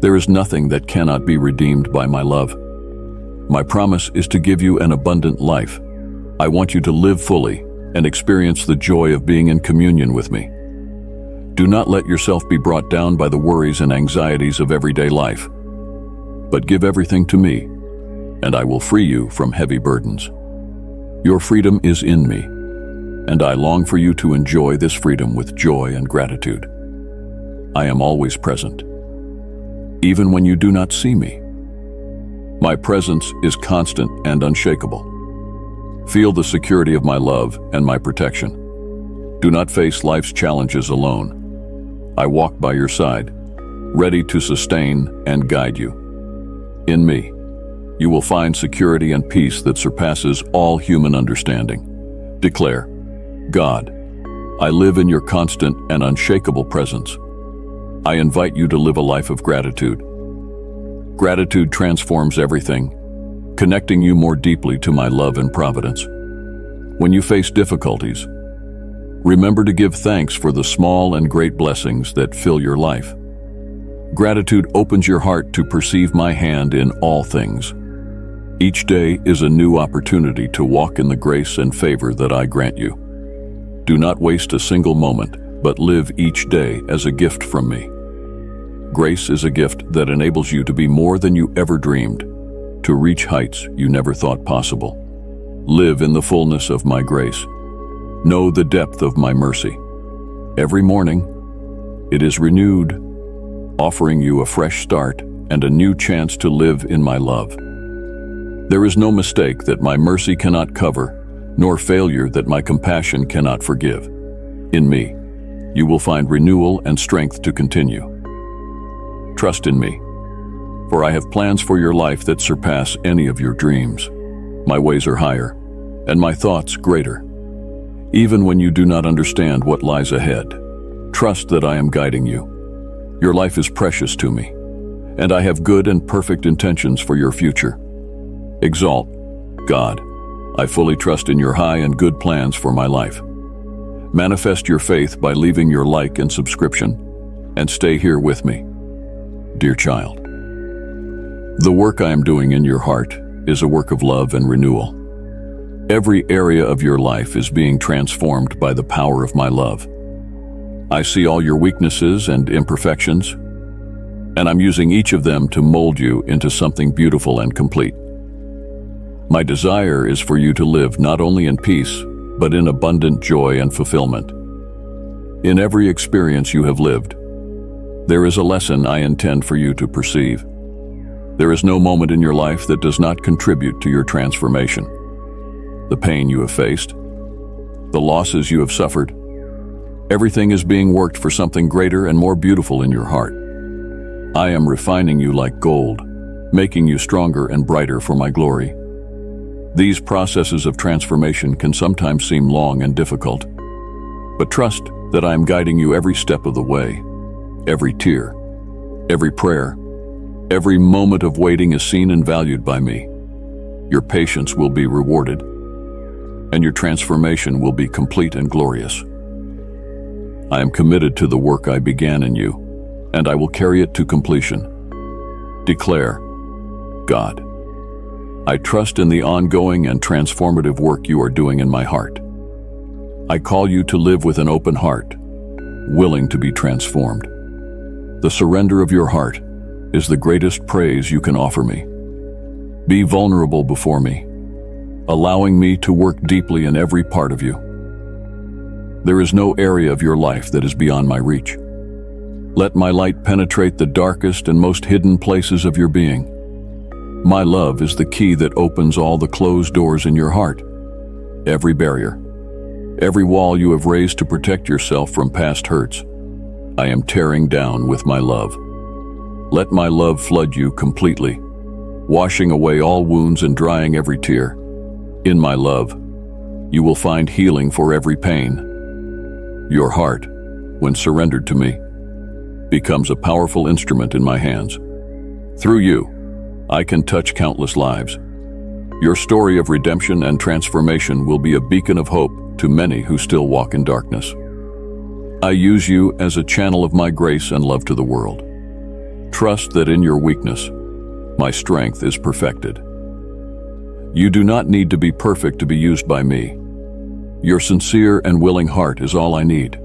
There is nothing that cannot be redeemed by my love. My promise is to give you an abundant life. I want you to live fully and experience the joy of being in communion with me. Do not let yourself be brought down by the worries and anxieties of everyday life, but give everything to me and I will free you from heavy burdens. Your freedom is in me, and I long for you to enjoy this freedom with joy and gratitude. I am always present, even when you do not see me. My presence is constant and unshakable. Feel the security of my love and my protection. Do not face life's challenges alone. I walk by your side, ready to sustain and guide you. In me, you will find security and peace that surpasses all human understanding. Declare, God, I live in your constant and unshakable presence. I invite you to live a life of gratitude. Gratitude transforms everything, connecting you more deeply to my love and providence. When you face difficulties, remember to give thanks for the small and great blessings that fill your life. Gratitude opens your heart to perceive my hand in all things. Each day is a new opportunity to walk in the grace and favor that I grant you. Do not waste a single moment, but live each day as a gift from me. Grace is a gift that enables you to be more than you ever dreamed, to reach heights you never thought possible. Live in the fullness of my grace. Know the depth of my mercy. Every morning, it is renewed, offering you a fresh start and a new chance to live in my love. There is no mistake that my mercy cannot cover, nor failure that my compassion cannot forgive. In me, you will find renewal and strength to continue. Trust in me, for I have plans for your life that surpass any of your dreams. My ways are higher, and my thoughts greater. Even when you do not understand what lies ahead, trust that I am guiding you. Your life is precious to me, and I have good and perfect intentions for your future. Exalt, God, I fully trust in your high and good plans for my life. Manifest your faith by leaving your like and subscription, and stay here with me. Dear child, the work I am doing in your heart is a work of love and renewal. Every area of your life is being transformed by the power of my love. I see all your weaknesses and imperfections, and I'm using each of them to mold you into something beautiful and complete. My desire is for you to live not only in peace, but in abundant joy and fulfillment. In every experience you have lived, there is a lesson I intend for you to perceive. There is no moment in your life that does not contribute to your transformation. The pain you have faced, the losses you have suffered, everything is being worked for something greater and more beautiful in your heart. I am refining you like gold, making you stronger and brighter for my glory. These processes of transformation can sometimes seem long and difficult. But trust that I am guiding you every step of the way. Every tear, every prayer, every moment of waiting is seen and valued by me. Your patience will be rewarded, and your transformation will be complete and glorious. I am committed to the work I began in you, and I will carry it to completion. Declare, God, I trust in the ongoing and transformative work you are doing in my heart. I call you to live with an open heart, willing to be transformed. The surrender of your heart is the greatest praise you can offer me. Be vulnerable before me, allowing me to work deeply in every part of you. There is no area of your life that is beyond my reach. Let my light penetrate the darkest and most hidden places of your being. My love is the key that opens all the closed doors in your heart. Every barrier, every wall you have raised to protect yourself from past hurts, I am tearing down with my love. Let my love flood you completely, washing away all wounds and drying every tear. In my love, you will find healing for every pain. Your heart, when surrendered to me, becomes a powerful instrument in my hands. Through you, I can touch countless lives. Your story of redemption and transformation will be a beacon of hope to many who still walk in darkness. I use you as a channel of my grace and love to the world. Trust that in your weakness, my strength is perfected. You do not need to be perfect to be used by me. Your sincere and willing heart is all I need.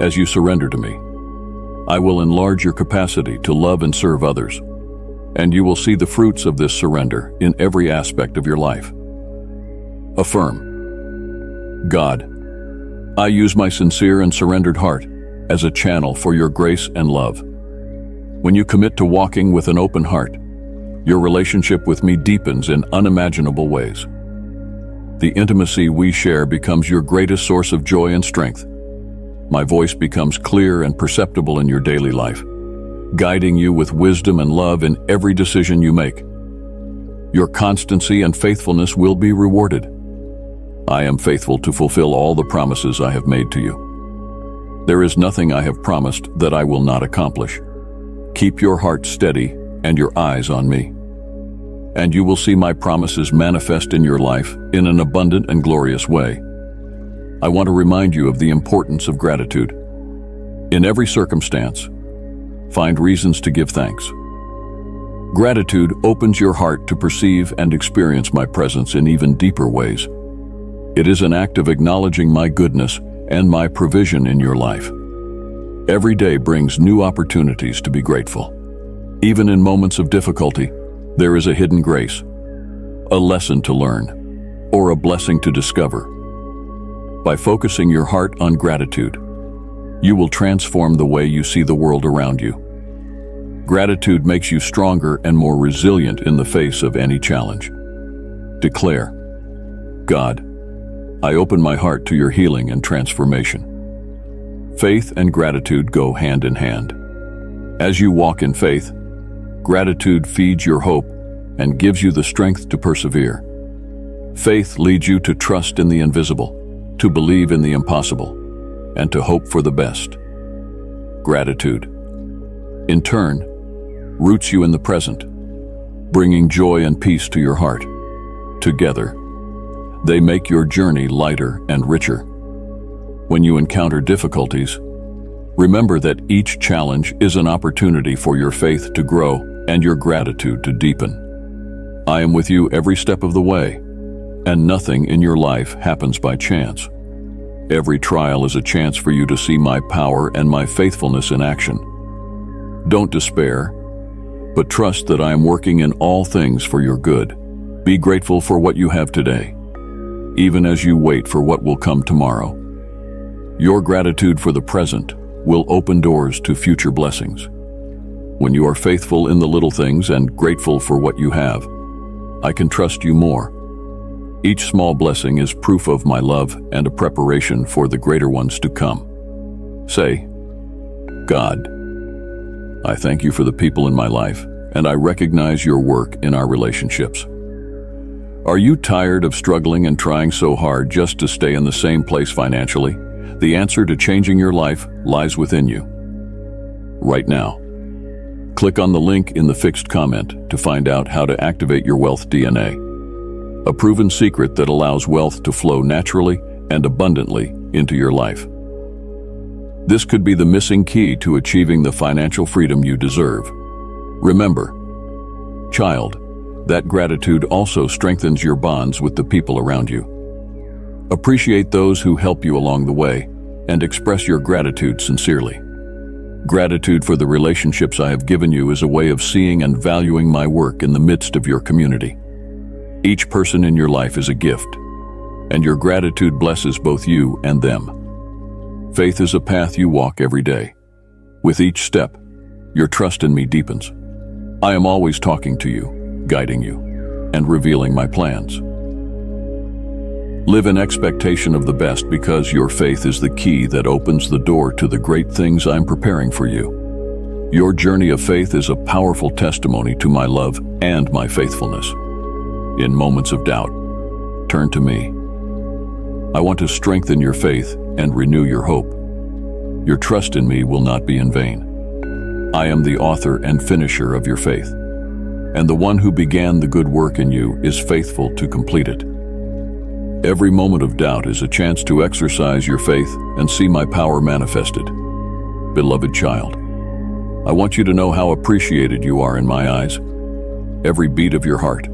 As you surrender to me, I will enlarge your capacity to love and serve others and you will see the fruits of this surrender in every aspect of your life. Affirm. God, I use my sincere and surrendered heart as a channel for your grace and love. When you commit to walking with an open heart, your relationship with me deepens in unimaginable ways. The intimacy we share becomes your greatest source of joy and strength. My voice becomes clear and perceptible in your daily life guiding you with wisdom and love in every decision you make. Your constancy and faithfulness will be rewarded. I am faithful to fulfill all the promises I have made to you. There is nothing I have promised that I will not accomplish. Keep your heart steady and your eyes on me. And you will see my promises manifest in your life in an abundant and glorious way. I want to remind you of the importance of gratitude. In every circumstance, Find reasons to give thanks. Gratitude opens your heart to perceive and experience my presence in even deeper ways. It is an act of acknowledging my goodness and my provision in your life. Every day brings new opportunities to be grateful. Even in moments of difficulty, there is a hidden grace, a lesson to learn, or a blessing to discover. By focusing your heart on gratitude, you will transform the way you see the world around you. Gratitude makes you stronger and more resilient in the face of any challenge. Declare, God, I open my heart to your healing and transformation. Faith and gratitude go hand in hand. As you walk in faith, gratitude feeds your hope and gives you the strength to persevere. Faith leads you to trust in the invisible, to believe in the impossible, and to hope for the best. Gratitude. In turn, roots you in the present, bringing joy and peace to your heart. Together, they make your journey lighter and richer. When you encounter difficulties, remember that each challenge is an opportunity for your faith to grow and your gratitude to deepen. I am with you every step of the way, and nothing in your life happens by chance. Every trial is a chance for you to see my power and my faithfulness in action. Don't despair but trust that I am working in all things for your good. Be grateful for what you have today, even as you wait for what will come tomorrow. Your gratitude for the present will open doors to future blessings. When you are faithful in the little things and grateful for what you have, I can trust you more. Each small blessing is proof of my love and a preparation for the greater ones to come. Say, God, I thank you for the people in my life, and I recognize your work in our relationships. Are you tired of struggling and trying so hard just to stay in the same place financially? The answer to changing your life lies within you. Right now. Click on the link in the fixed comment to find out how to activate your wealth DNA. A proven secret that allows wealth to flow naturally and abundantly into your life. This could be the missing key to achieving the financial freedom you deserve. Remember, child, that gratitude also strengthens your bonds with the people around you. Appreciate those who help you along the way and express your gratitude sincerely. Gratitude for the relationships I have given you is a way of seeing and valuing my work in the midst of your community. Each person in your life is a gift, and your gratitude blesses both you and them. Faith is a path you walk every day. With each step, your trust in me deepens. I am always talking to you, guiding you, and revealing my plans. Live in expectation of the best because your faith is the key that opens the door to the great things I'm preparing for you. Your journey of faith is a powerful testimony to my love and my faithfulness. In moments of doubt, turn to me. I want to strengthen your faith and renew your hope. Your trust in me will not be in vain. I am the author and finisher of your faith, and the one who began the good work in you is faithful to complete it. Every moment of doubt is a chance to exercise your faith and see my power manifested. Beloved child, I want you to know how appreciated you are in my eyes. Every beat of your heart,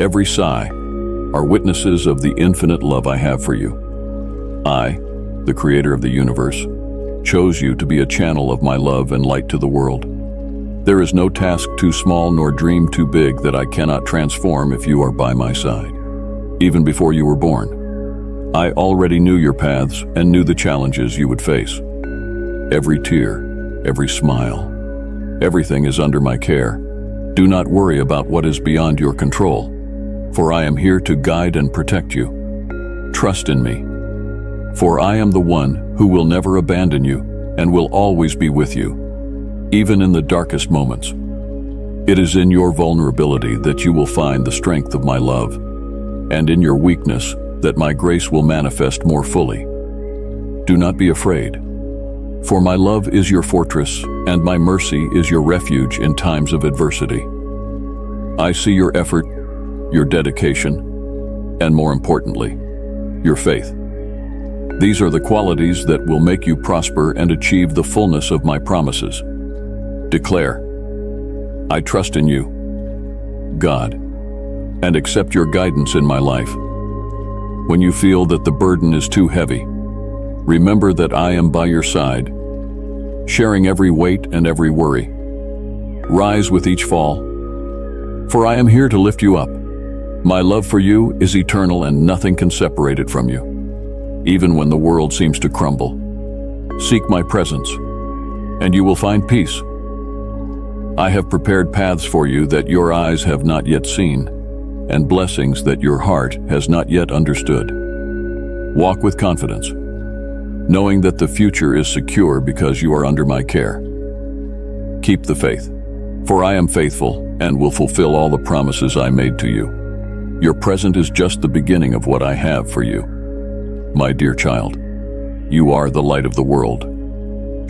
every sigh, are witnesses of the infinite love I have for you. I, the creator of the universe, chose you to be a channel of my love and light to the world. There is no task too small nor dream too big that I cannot transform if you are by my side even before you were born. I already knew your paths and knew the challenges you would face. Every tear, every smile, everything is under my care. Do not worry about what is beyond your control, for I am here to guide and protect you. Trust in me, for I am the one who will never abandon you and will always be with you, even in the darkest moments. It is in your vulnerability that you will find the strength of my love and in your weakness that my grace will manifest more fully. Do not be afraid, for my love is your fortress, and my mercy is your refuge in times of adversity. I see your effort, your dedication, and more importantly, your faith. These are the qualities that will make you prosper and achieve the fullness of my promises. Declare, I trust in you, God, and accept your guidance in my life. When you feel that the burden is too heavy, remember that I am by your side, sharing every weight and every worry. Rise with each fall, for I am here to lift you up. My love for you is eternal and nothing can separate it from you, even when the world seems to crumble. Seek my presence, and you will find peace. I have prepared paths for you that your eyes have not yet seen and blessings that your heart has not yet understood. Walk with confidence, knowing that the future is secure because you are under my care. Keep the faith, for I am faithful and will fulfill all the promises I made to you. Your present is just the beginning of what I have for you. My dear child, you are the light of the world.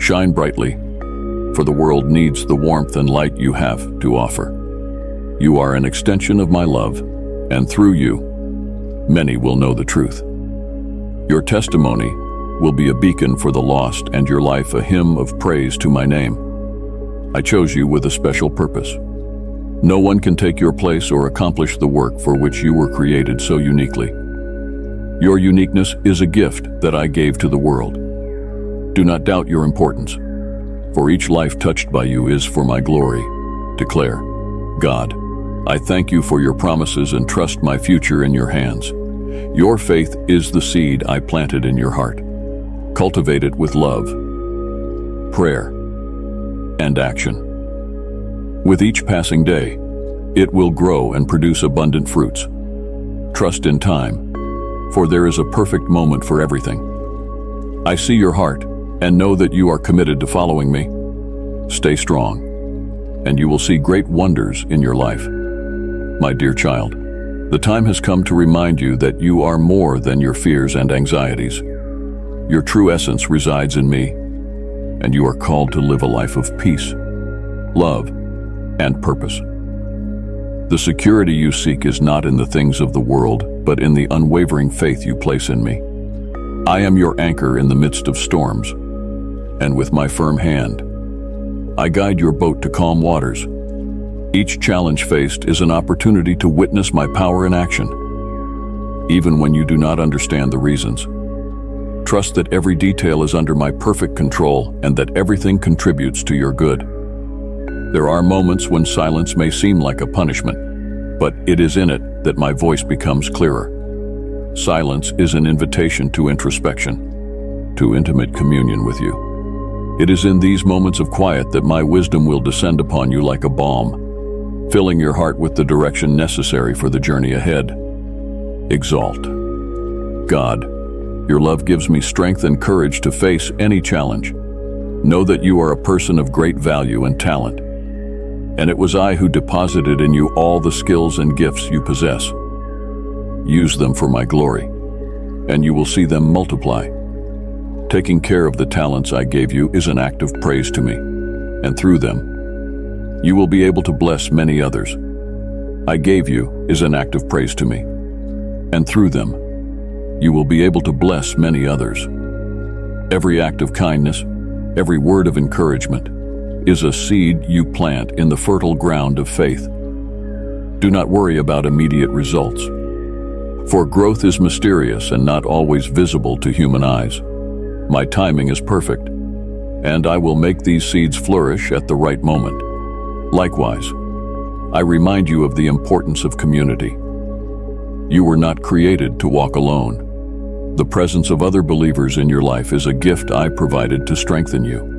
Shine brightly, for the world needs the warmth and light you have to offer. You are an extension of my love, and through you, many will know the truth. Your testimony will be a beacon for the lost and your life a hymn of praise to my name. I chose you with a special purpose. No one can take your place or accomplish the work for which you were created so uniquely. Your uniqueness is a gift that I gave to the world. Do not doubt your importance, for each life touched by you is for my glory. Declare, God, I thank you for your promises and trust my future in your hands. Your faith is the seed I planted in your heart. Cultivate it with love, prayer, and action. With each passing day, it will grow and produce abundant fruits. Trust in time, for there is a perfect moment for everything. I see your heart and know that you are committed to following me. Stay strong, and you will see great wonders in your life. My dear child, the time has come to remind you that you are more than your fears and anxieties. Your true essence resides in me, and you are called to live a life of peace, love, and purpose. The security you seek is not in the things of the world, but in the unwavering faith you place in me. I am your anchor in the midst of storms, and with my firm hand, I guide your boat to calm waters each challenge faced is an opportunity to witness my power in action, even when you do not understand the reasons. Trust that every detail is under my perfect control and that everything contributes to your good. There are moments when silence may seem like a punishment, but it is in it that my voice becomes clearer. Silence is an invitation to introspection, to intimate communion with you. It is in these moments of quiet that my wisdom will descend upon you like a balm, filling your heart with the direction necessary for the journey ahead. Exalt. God, your love gives me strength and courage to face any challenge. Know that you are a person of great value and talent, and it was I who deposited in you all the skills and gifts you possess. Use them for my glory, and you will see them multiply. Taking care of the talents I gave you is an act of praise to me, and through them, you will be able to bless many others. I gave you is an act of praise to me, and through them, you will be able to bless many others. Every act of kindness, every word of encouragement, is a seed you plant in the fertile ground of faith. Do not worry about immediate results, for growth is mysterious and not always visible to human eyes. My timing is perfect, and I will make these seeds flourish at the right moment. Likewise, I remind you of the importance of community. You were not created to walk alone. The presence of other believers in your life is a gift I provided to strengthen you.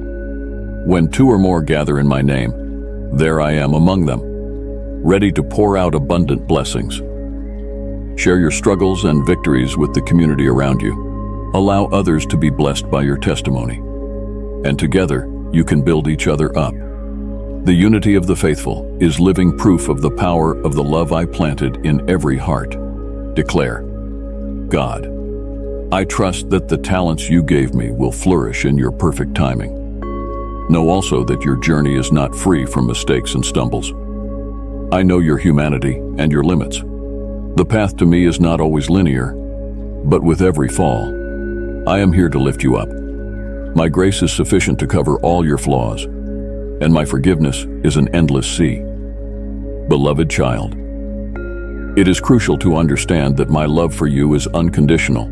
When two or more gather in my name, there I am among them, ready to pour out abundant blessings. Share your struggles and victories with the community around you. Allow others to be blessed by your testimony. And together, you can build each other up. The unity of the faithful is living proof of the power of the love I planted in every heart. Declare, God, I trust that the talents you gave me will flourish in your perfect timing. Know also that your journey is not free from mistakes and stumbles. I know your humanity and your limits. The path to me is not always linear, but with every fall, I am here to lift you up. My grace is sufficient to cover all your flaws, and my forgiveness is an endless sea. Beloved child, it is crucial to understand that my love for you is unconditional.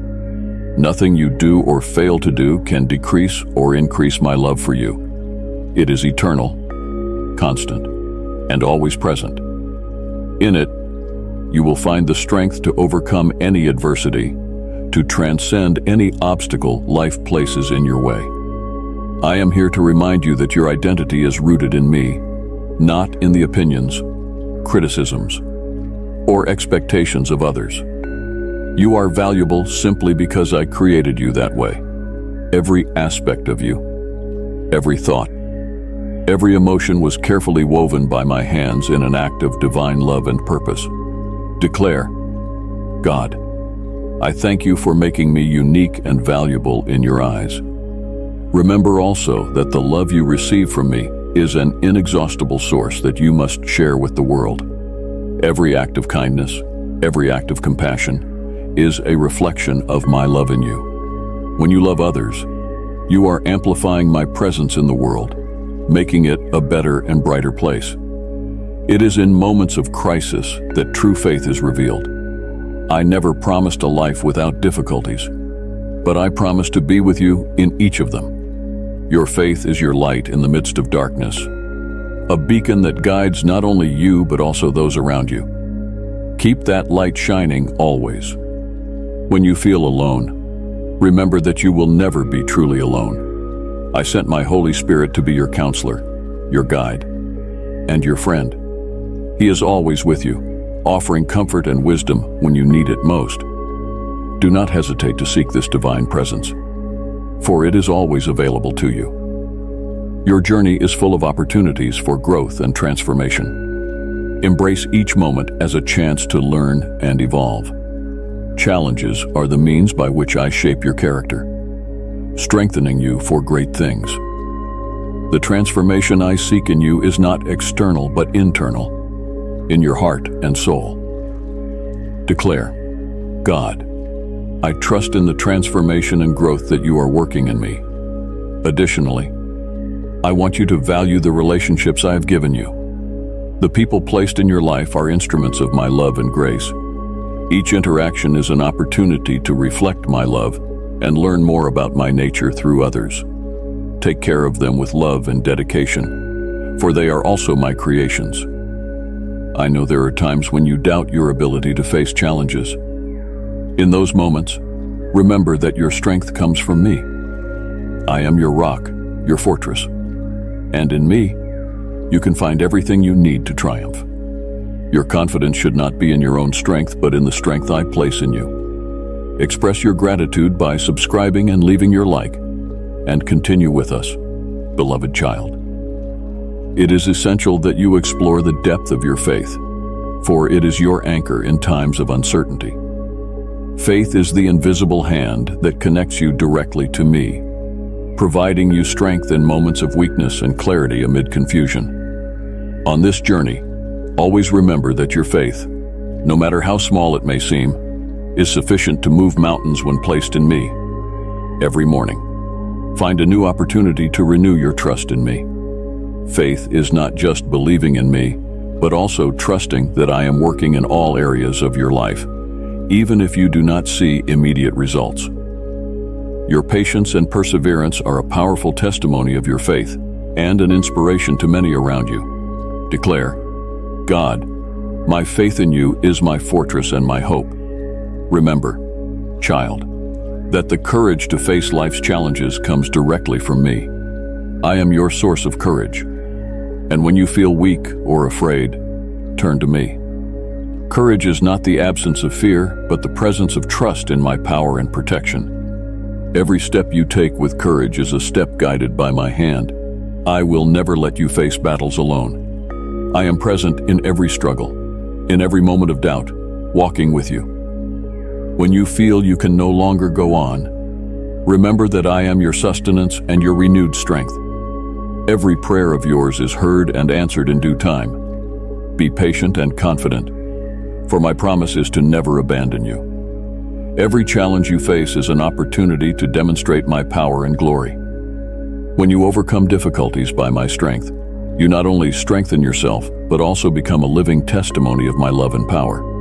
Nothing you do or fail to do can decrease or increase my love for you. It is eternal, constant, and always present. In it, you will find the strength to overcome any adversity, to transcend any obstacle life places in your way. I am here to remind you that your identity is rooted in me, not in the opinions, criticisms, or expectations of others. You are valuable simply because I created you that way. Every aspect of you, every thought, every emotion was carefully woven by my hands in an act of divine love and purpose. Declare, God, I thank you for making me unique and valuable in your eyes. Remember also that the love you receive from me is an inexhaustible source that you must share with the world. Every act of kindness, every act of compassion, is a reflection of my love in you. When you love others, you are amplifying my presence in the world, making it a better and brighter place. It is in moments of crisis that true faith is revealed. I never promised a life without difficulties, but I promise to be with you in each of them. Your faith is your light in the midst of darkness, a beacon that guides not only you but also those around you. Keep that light shining always. When you feel alone, remember that you will never be truly alone. I sent my Holy Spirit to be your counselor, your guide, and your friend. He is always with you, offering comfort and wisdom when you need it most. Do not hesitate to seek this divine presence, for it is always available to you. Your journey is full of opportunities for growth and transformation. Embrace each moment as a chance to learn and evolve. Challenges are the means by which I shape your character, strengthening you for great things. The transformation I seek in you is not external but internal, in your heart and soul. Declare, God, I trust in the transformation and growth that you are working in me. Additionally, I want you to value the relationships I have given you. The people placed in your life are instruments of my love and grace. Each interaction is an opportunity to reflect my love and learn more about my nature through others. Take care of them with love and dedication, for they are also my creations. I know there are times when you doubt your ability to face challenges. In those moments, remember that your strength comes from me. I am your rock, your fortress. And in me, you can find everything you need to triumph. Your confidence should not be in your own strength, but in the strength I place in you. Express your gratitude by subscribing and leaving your like, and continue with us, beloved child. It is essential that you explore the depth of your faith, for it is your anchor in times of uncertainty. Faith is the invisible hand that connects you directly to me, providing you strength in moments of weakness and clarity amid confusion. On this journey, always remember that your faith, no matter how small it may seem, is sufficient to move mountains when placed in me. Every morning, find a new opportunity to renew your trust in me. Faith is not just believing in me, but also trusting that I am working in all areas of your life, even if you do not see immediate results. Your patience and perseverance are a powerful testimony of your faith and an inspiration to many around you. Declare, God, my faith in you is my fortress and my hope. Remember, child, that the courage to face life's challenges comes directly from me. I am your source of courage. And when you feel weak or afraid, turn to me. Courage is not the absence of fear, but the presence of trust in my power and protection. Every step you take with courage is a step guided by my hand. I will never let you face battles alone. I am present in every struggle, in every moment of doubt, walking with you. When you feel you can no longer go on, remember that I am your sustenance and your renewed strength. Every prayer of yours is heard and answered in due time. Be patient and confident, for my promise is to never abandon you. Every challenge you face is an opportunity to demonstrate my power and glory. When you overcome difficulties by my strength, you not only strengthen yourself, but also become a living testimony of my love and power.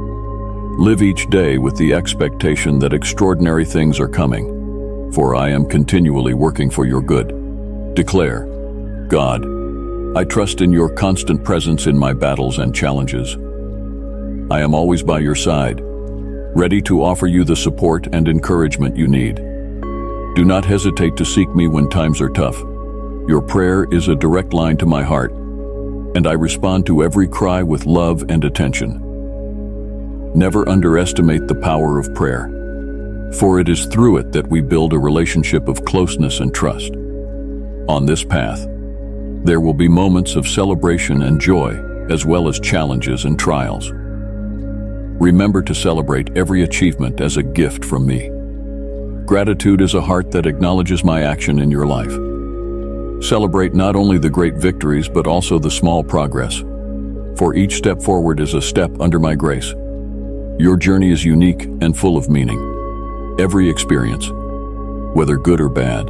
Live each day with the expectation that extraordinary things are coming, for I am continually working for your good. Declare, God, I trust in your constant presence in my battles and challenges. I am always by your side, ready to offer you the support and encouragement you need. Do not hesitate to seek me when times are tough. Your prayer is a direct line to my heart, and I respond to every cry with love and attention. Never underestimate the power of prayer, for it is through it that we build a relationship of closeness and trust. On this path, there will be moments of celebration and joy, as well as challenges and trials. Remember to celebrate every achievement as a gift from me. Gratitude is a heart that acknowledges my action in your life. Celebrate not only the great victories, but also the small progress. For each step forward is a step under my grace. Your journey is unique and full of meaning. Every experience, whether good or bad,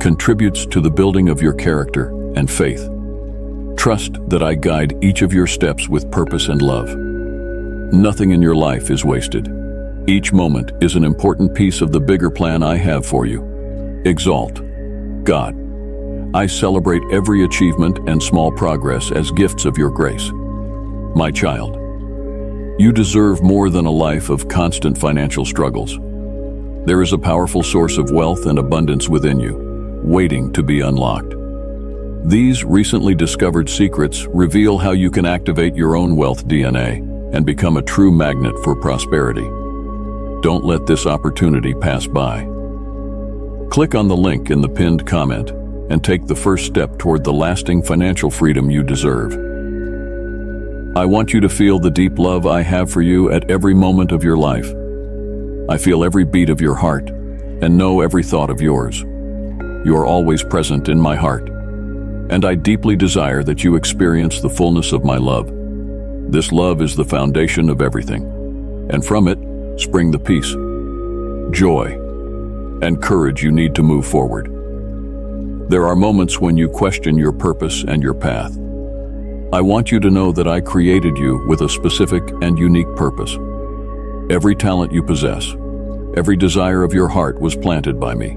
contributes to the building of your character and faith. Trust that I guide each of your steps with purpose and love. Nothing in your life is wasted. Each moment is an important piece of the bigger plan I have for you. Exalt. God. I celebrate every achievement and small progress as gifts of your grace. My child, you deserve more than a life of constant financial struggles. There is a powerful source of wealth and abundance within you, waiting to be unlocked. These recently discovered secrets reveal how you can activate your own wealth DNA and become a true magnet for prosperity. Don't let this opportunity pass by. Click on the link in the pinned comment and take the first step toward the lasting financial freedom you deserve. I want you to feel the deep love I have for you at every moment of your life. I feel every beat of your heart and know every thought of yours. You are always present in my heart, and I deeply desire that you experience the fullness of my love. This love is the foundation of everything, and from it spring the peace, joy, and courage you need to move forward. There are moments when you question your purpose and your path. I want you to know that I created you with a specific and unique purpose. Every talent you possess, Every desire of your heart was planted by me.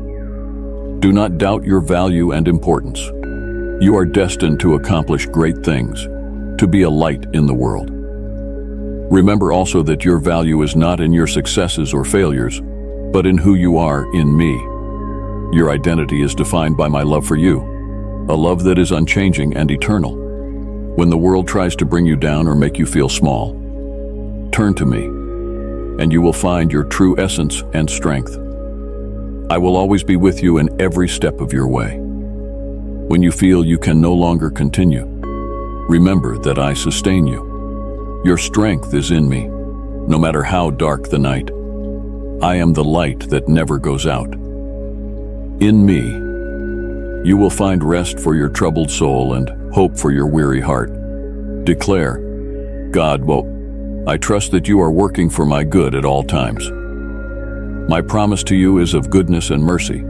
Do not doubt your value and importance. You are destined to accomplish great things, to be a light in the world. Remember also that your value is not in your successes or failures, but in who you are in me. Your identity is defined by my love for you, a love that is unchanging and eternal. When the world tries to bring you down or make you feel small, turn to me, and you will find your true essence and strength. I will always be with you in every step of your way. When you feel you can no longer continue, remember that I sustain you. Your strength is in me, no matter how dark the night. I am the light that never goes out. In me, you will find rest for your troubled soul and hope for your weary heart. Declare, God, well, I trust that you are working for my good at all times. My promise to you is of goodness and mercy.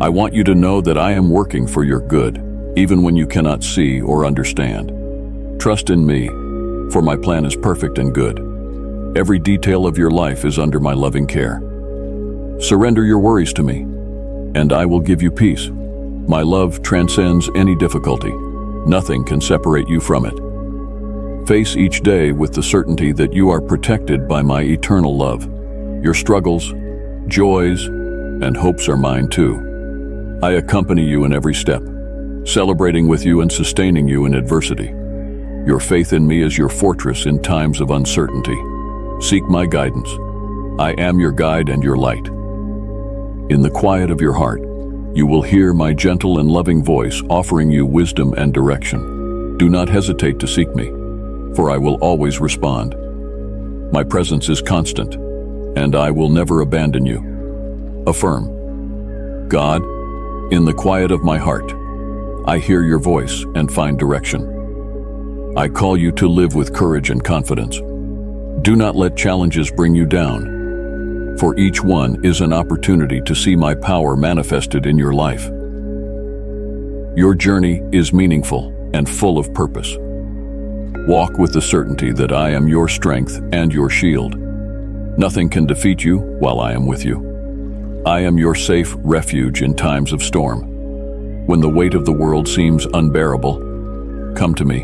I want you to know that I am working for your good, even when you cannot see or understand. Trust in me, for my plan is perfect and good. Every detail of your life is under my loving care. Surrender your worries to me, and I will give you peace. My love transcends any difficulty. Nothing can separate you from it. Face each day with the certainty that you are protected by my eternal love. Your struggles, joys, and hopes are mine too. I accompany you in every step, celebrating with you and sustaining you in adversity. Your faith in me is your fortress in times of uncertainty. Seek my guidance. I am your guide and your light. In the quiet of your heart, you will hear my gentle and loving voice offering you wisdom and direction. Do not hesitate to seek me, for I will always respond. My presence is constant, and I will never abandon you. Affirm, God, in the quiet of my heart, I hear your voice and find direction. I call you to live with courage and confidence. Do not let challenges bring you down, for each one is an opportunity to see my power manifested in your life. Your journey is meaningful and full of purpose. Walk with the certainty that I am your strength and your shield. Nothing can defeat you while I am with you. I am your safe refuge in times of storm. When the weight of the world seems unbearable, come to me,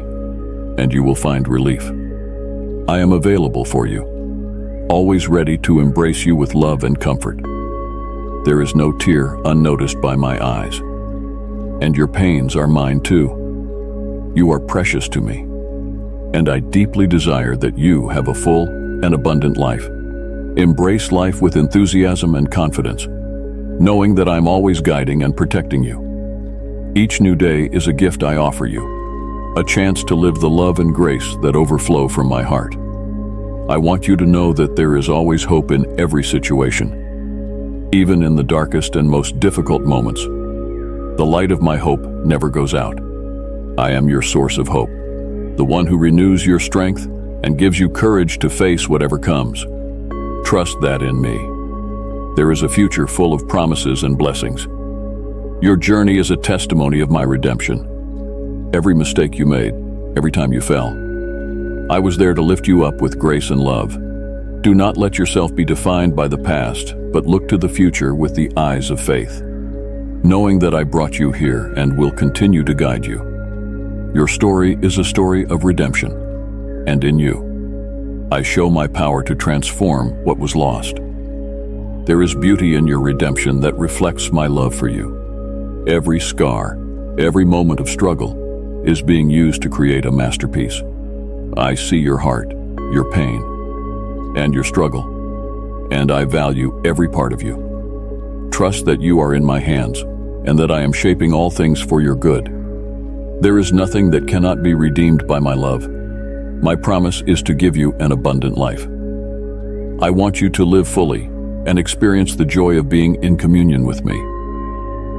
and you will find relief. I am available for you, always ready to embrace you with love and comfort. There is no tear unnoticed by my eyes, and your pains are mine too. You are precious to me, and I deeply desire that you have a full and abundant life. Embrace life with enthusiasm and confidence, knowing that I'm always guiding and protecting you. Each new day is a gift I offer you, a chance to live the love and grace that overflow from my heart. I want you to know that there is always hope in every situation, even in the darkest and most difficult moments. The light of my hope never goes out. I am your source of hope, the one who renews your strength and gives you courage to face whatever comes. Trust that in me. There is a future full of promises and blessings. Your journey is a testimony of my redemption. Every mistake you made, every time you fell, I was there to lift you up with grace and love. Do not let yourself be defined by the past, but look to the future with the eyes of faith, knowing that I brought you here and will continue to guide you. Your story is a story of redemption, and in you, I show my power to transform what was lost. There is beauty in your redemption that reflects my love for you. Every scar, every moment of struggle is being used to create a masterpiece. I see your heart, your pain, and your struggle, and I value every part of you. Trust that you are in my hands and that I am shaping all things for your good. There is nothing that cannot be redeemed by my love. My promise is to give you an abundant life. I want you to live fully and experience the joy of being in communion with me.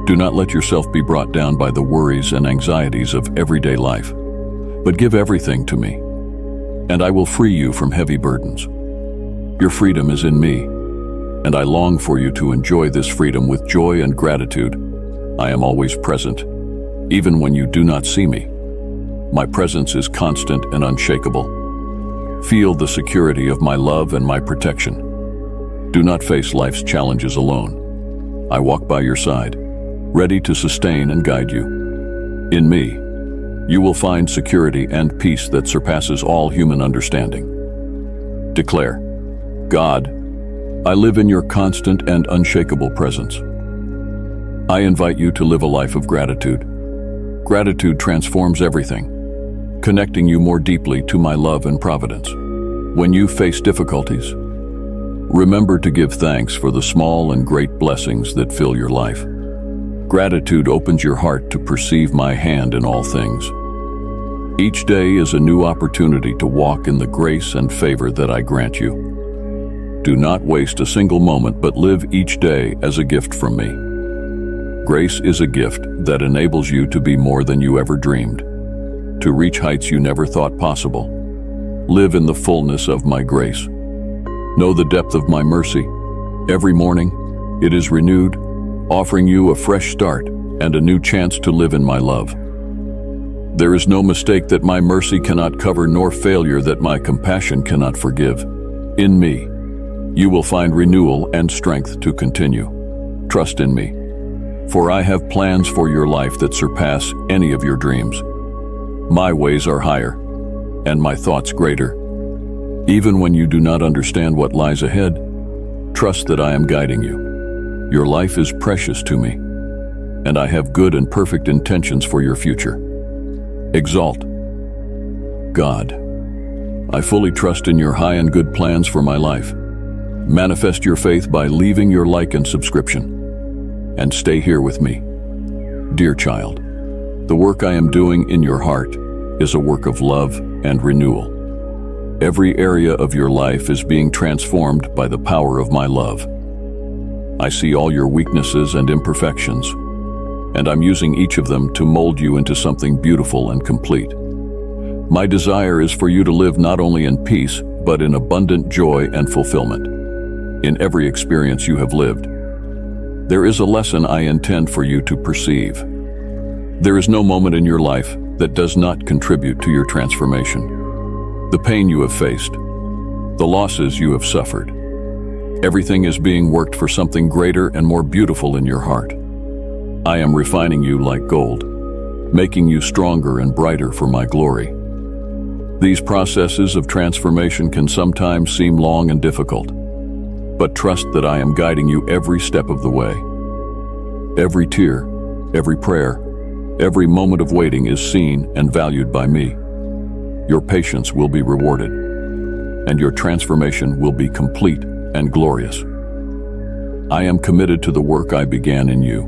Do not let yourself be brought down by the worries and anxieties of everyday life, but give everything to me, and I will free you from heavy burdens. Your freedom is in me, and I long for you to enjoy this freedom with joy and gratitude. I am always present, even when you do not see me. My presence is constant and unshakable. Feel the security of my love and my protection. Do not face life's challenges alone. I walk by your side, ready to sustain and guide you. In me, you will find security and peace that surpasses all human understanding. Declare, God, I live in your constant and unshakable presence. I invite you to live a life of gratitude. Gratitude transforms everything, connecting you more deeply to my love and providence. When you face difficulties, remember to give thanks for the small and great blessings that fill your life. Gratitude opens your heart to perceive my hand in all things. Each day is a new opportunity to walk in the grace and favor that I grant you. Do not waste a single moment, but live each day as a gift from me. Grace is a gift that enables you to be more than you ever dreamed, to reach heights you never thought possible. Live in the fullness of my grace. Know the depth of my mercy. Every morning, it is renewed, offering you a fresh start and a new chance to live in my love. There is no mistake that my mercy cannot cover nor failure that my compassion cannot forgive. In me, you will find renewal and strength to continue. Trust in me for I have plans for your life that surpass any of your dreams. My ways are higher, and my thoughts greater. Even when you do not understand what lies ahead, trust that I am guiding you. Your life is precious to me, and I have good and perfect intentions for your future. Exalt. God, I fully trust in your high and good plans for my life. Manifest your faith by leaving your like and subscription and stay here with me. Dear child, the work I am doing in your heart is a work of love and renewal. Every area of your life is being transformed by the power of my love. I see all your weaknesses and imperfections, and I'm using each of them to mold you into something beautiful and complete. My desire is for you to live not only in peace, but in abundant joy and fulfillment. In every experience you have lived, there is a lesson I intend for you to perceive. There is no moment in your life that does not contribute to your transformation. The pain you have faced, the losses you have suffered, everything is being worked for something greater and more beautiful in your heart. I am refining you like gold, making you stronger and brighter for my glory. These processes of transformation can sometimes seem long and difficult, but trust that I am guiding you every step of the way. Every tear, every prayer, every moment of waiting is seen and valued by me. Your patience will be rewarded, and your transformation will be complete and glorious. I am committed to the work I began in you,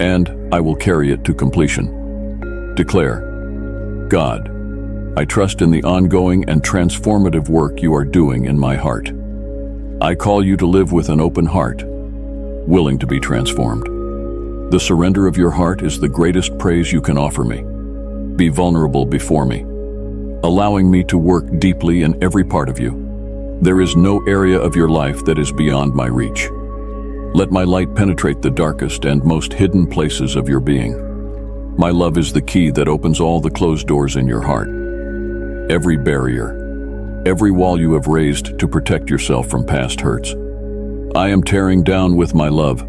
and I will carry it to completion. Declare, God, I trust in the ongoing and transformative work you are doing in my heart. I call you to live with an open heart, willing to be transformed. The surrender of your heart is the greatest praise you can offer me. Be vulnerable before me, allowing me to work deeply in every part of you. There is no area of your life that is beyond my reach. Let my light penetrate the darkest and most hidden places of your being. My love is the key that opens all the closed doors in your heart. Every barrier, every wall you have raised to protect yourself from past hurts. I am tearing down with my love.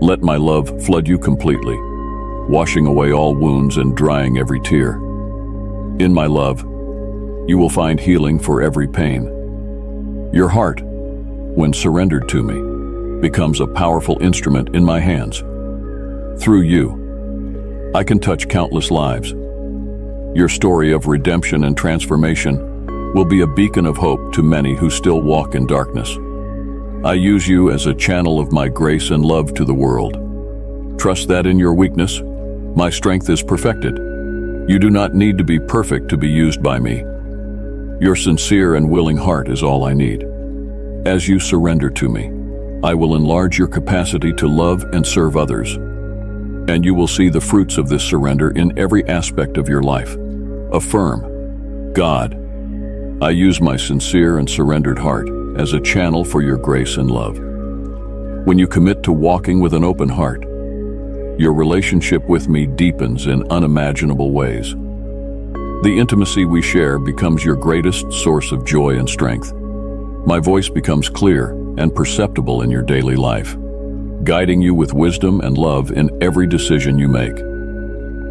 Let my love flood you completely, washing away all wounds and drying every tear. In my love, you will find healing for every pain. Your heart, when surrendered to me, becomes a powerful instrument in my hands. Through you, I can touch countless lives. Your story of redemption and transformation will be a beacon of hope to many who still walk in darkness. I use you as a channel of my grace and love to the world. Trust that in your weakness, my strength is perfected. You do not need to be perfect to be used by me. Your sincere and willing heart is all I need. As you surrender to me, I will enlarge your capacity to love and serve others. And you will see the fruits of this surrender in every aspect of your life. Affirm, God, I use my sincere and surrendered heart as a channel for your grace and love. When you commit to walking with an open heart, your relationship with me deepens in unimaginable ways. The intimacy we share becomes your greatest source of joy and strength. My voice becomes clear, and perceptible in your daily life, guiding you with wisdom and love in every decision you make.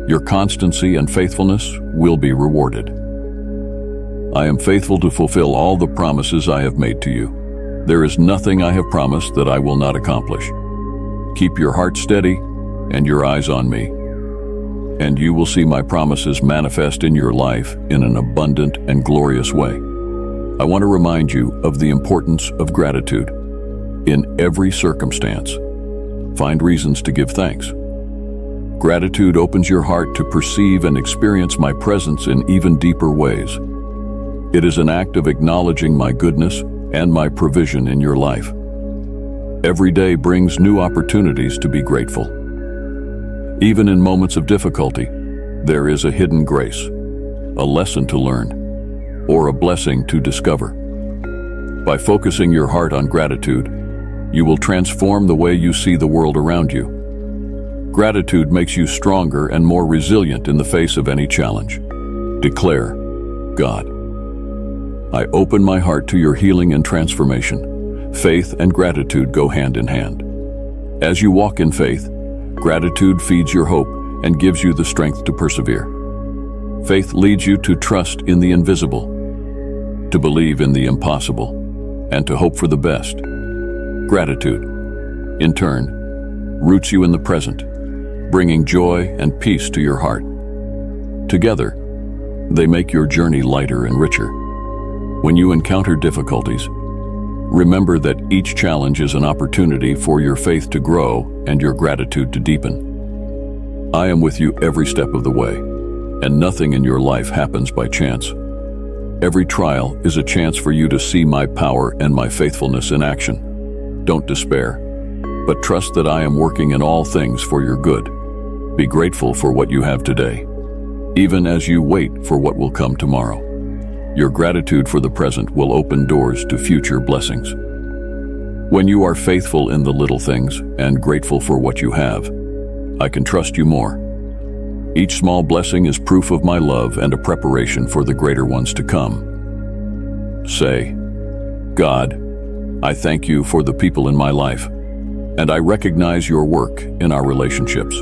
Your constancy and faithfulness will be rewarded. I am faithful to fulfill all the promises I have made to you. There is nothing I have promised that I will not accomplish. Keep your heart steady and your eyes on me, and you will see my promises manifest in your life in an abundant and glorious way. I want to remind you of the importance of gratitude. In every circumstance, find reasons to give thanks. Gratitude opens your heart to perceive and experience my presence in even deeper ways. It is an act of acknowledging my goodness and my provision in your life. Every day brings new opportunities to be grateful. Even in moments of difficulty, there is a hidden grace, a lesson to learn, or a blessing to discover. By focusing your heart on gratitude, you will transform the way you see the world around you. Gratitude makes you stronger and more resilient in the face of any challenge. Declare, God, I open my heart to your healing and transformation. Faith and gratitude go hand in hand. As you walk in faith, gratitude feeds your hope and gives you the strength to persevere. Faith leads you to trust in the invisible, to believe in the impossible, and to hope for the best. Gratitude, in turn, roots you in the present, bringing joy and peace to your heart. Together, they make your journey lighter and richer. When you encounter difficulties, Remember that each challenge is an opportunity for your faith to grow and your gratitude to deepen. I am with you every step of the way, and nothing in your life happens by chance. Every trial is a chance for you to see my power and my faithfulness in action. Don't despair, but trust that I am working in all things for your good. Be grateful for what you have today, even as you wait for what will come tomorrow. Your gratitude for the present will open doors to future blessings. When you are faithful in the little things and grateful for what you have, I can trust you more. Each small blessing is proof of my love and a preparation for the greater ones to come. Say, God, I thank you for the people in my life, and I recognize your work in our relationships.